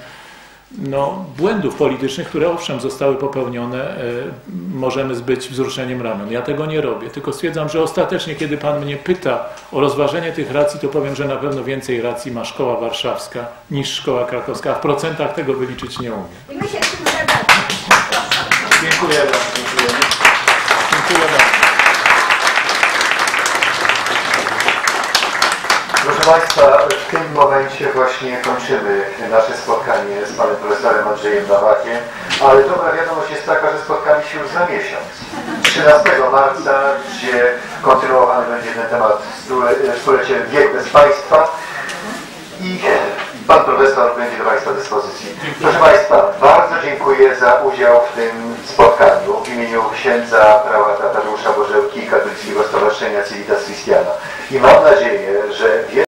no, błędów politycznych, które owszem zostały popełnione, e, możemy zbyć wzruszeniem ramion. Ja tego nie robię, tylko stwierdzam, że ostatecznie, kiedy Pan mnie pyta o rozważenie tych racji, to powiem, że na pewno więcej racji ma szkoła warszawska niż szkoła krakowska. A w procentach tego wyliczyć nie umiem. I my się tym zgadzamy. Dziękuję bardzo. Dziękuję bardzo. Proszę Państwa, w tym momencie właśnie kończymy nasze spotkanie z Panem Profesorem Andrzejem Nowakiem, ale dobra wiadomość jest taka, że spotkamy się już za miesiąc. 13 marca, gdzie kontynuowany będzie ten temat stule- stulecia wiek bez państwa i Pan Profesor będzie do Państwa dyspozycji. Proszę Państwa, bardzo dziękuję za udział w tym spotkaniu w imieniu księdza prałata Tadeusza Bożełki Katolickiego Stowarzyszenia Civitas Christiana. I mam nadzieję, że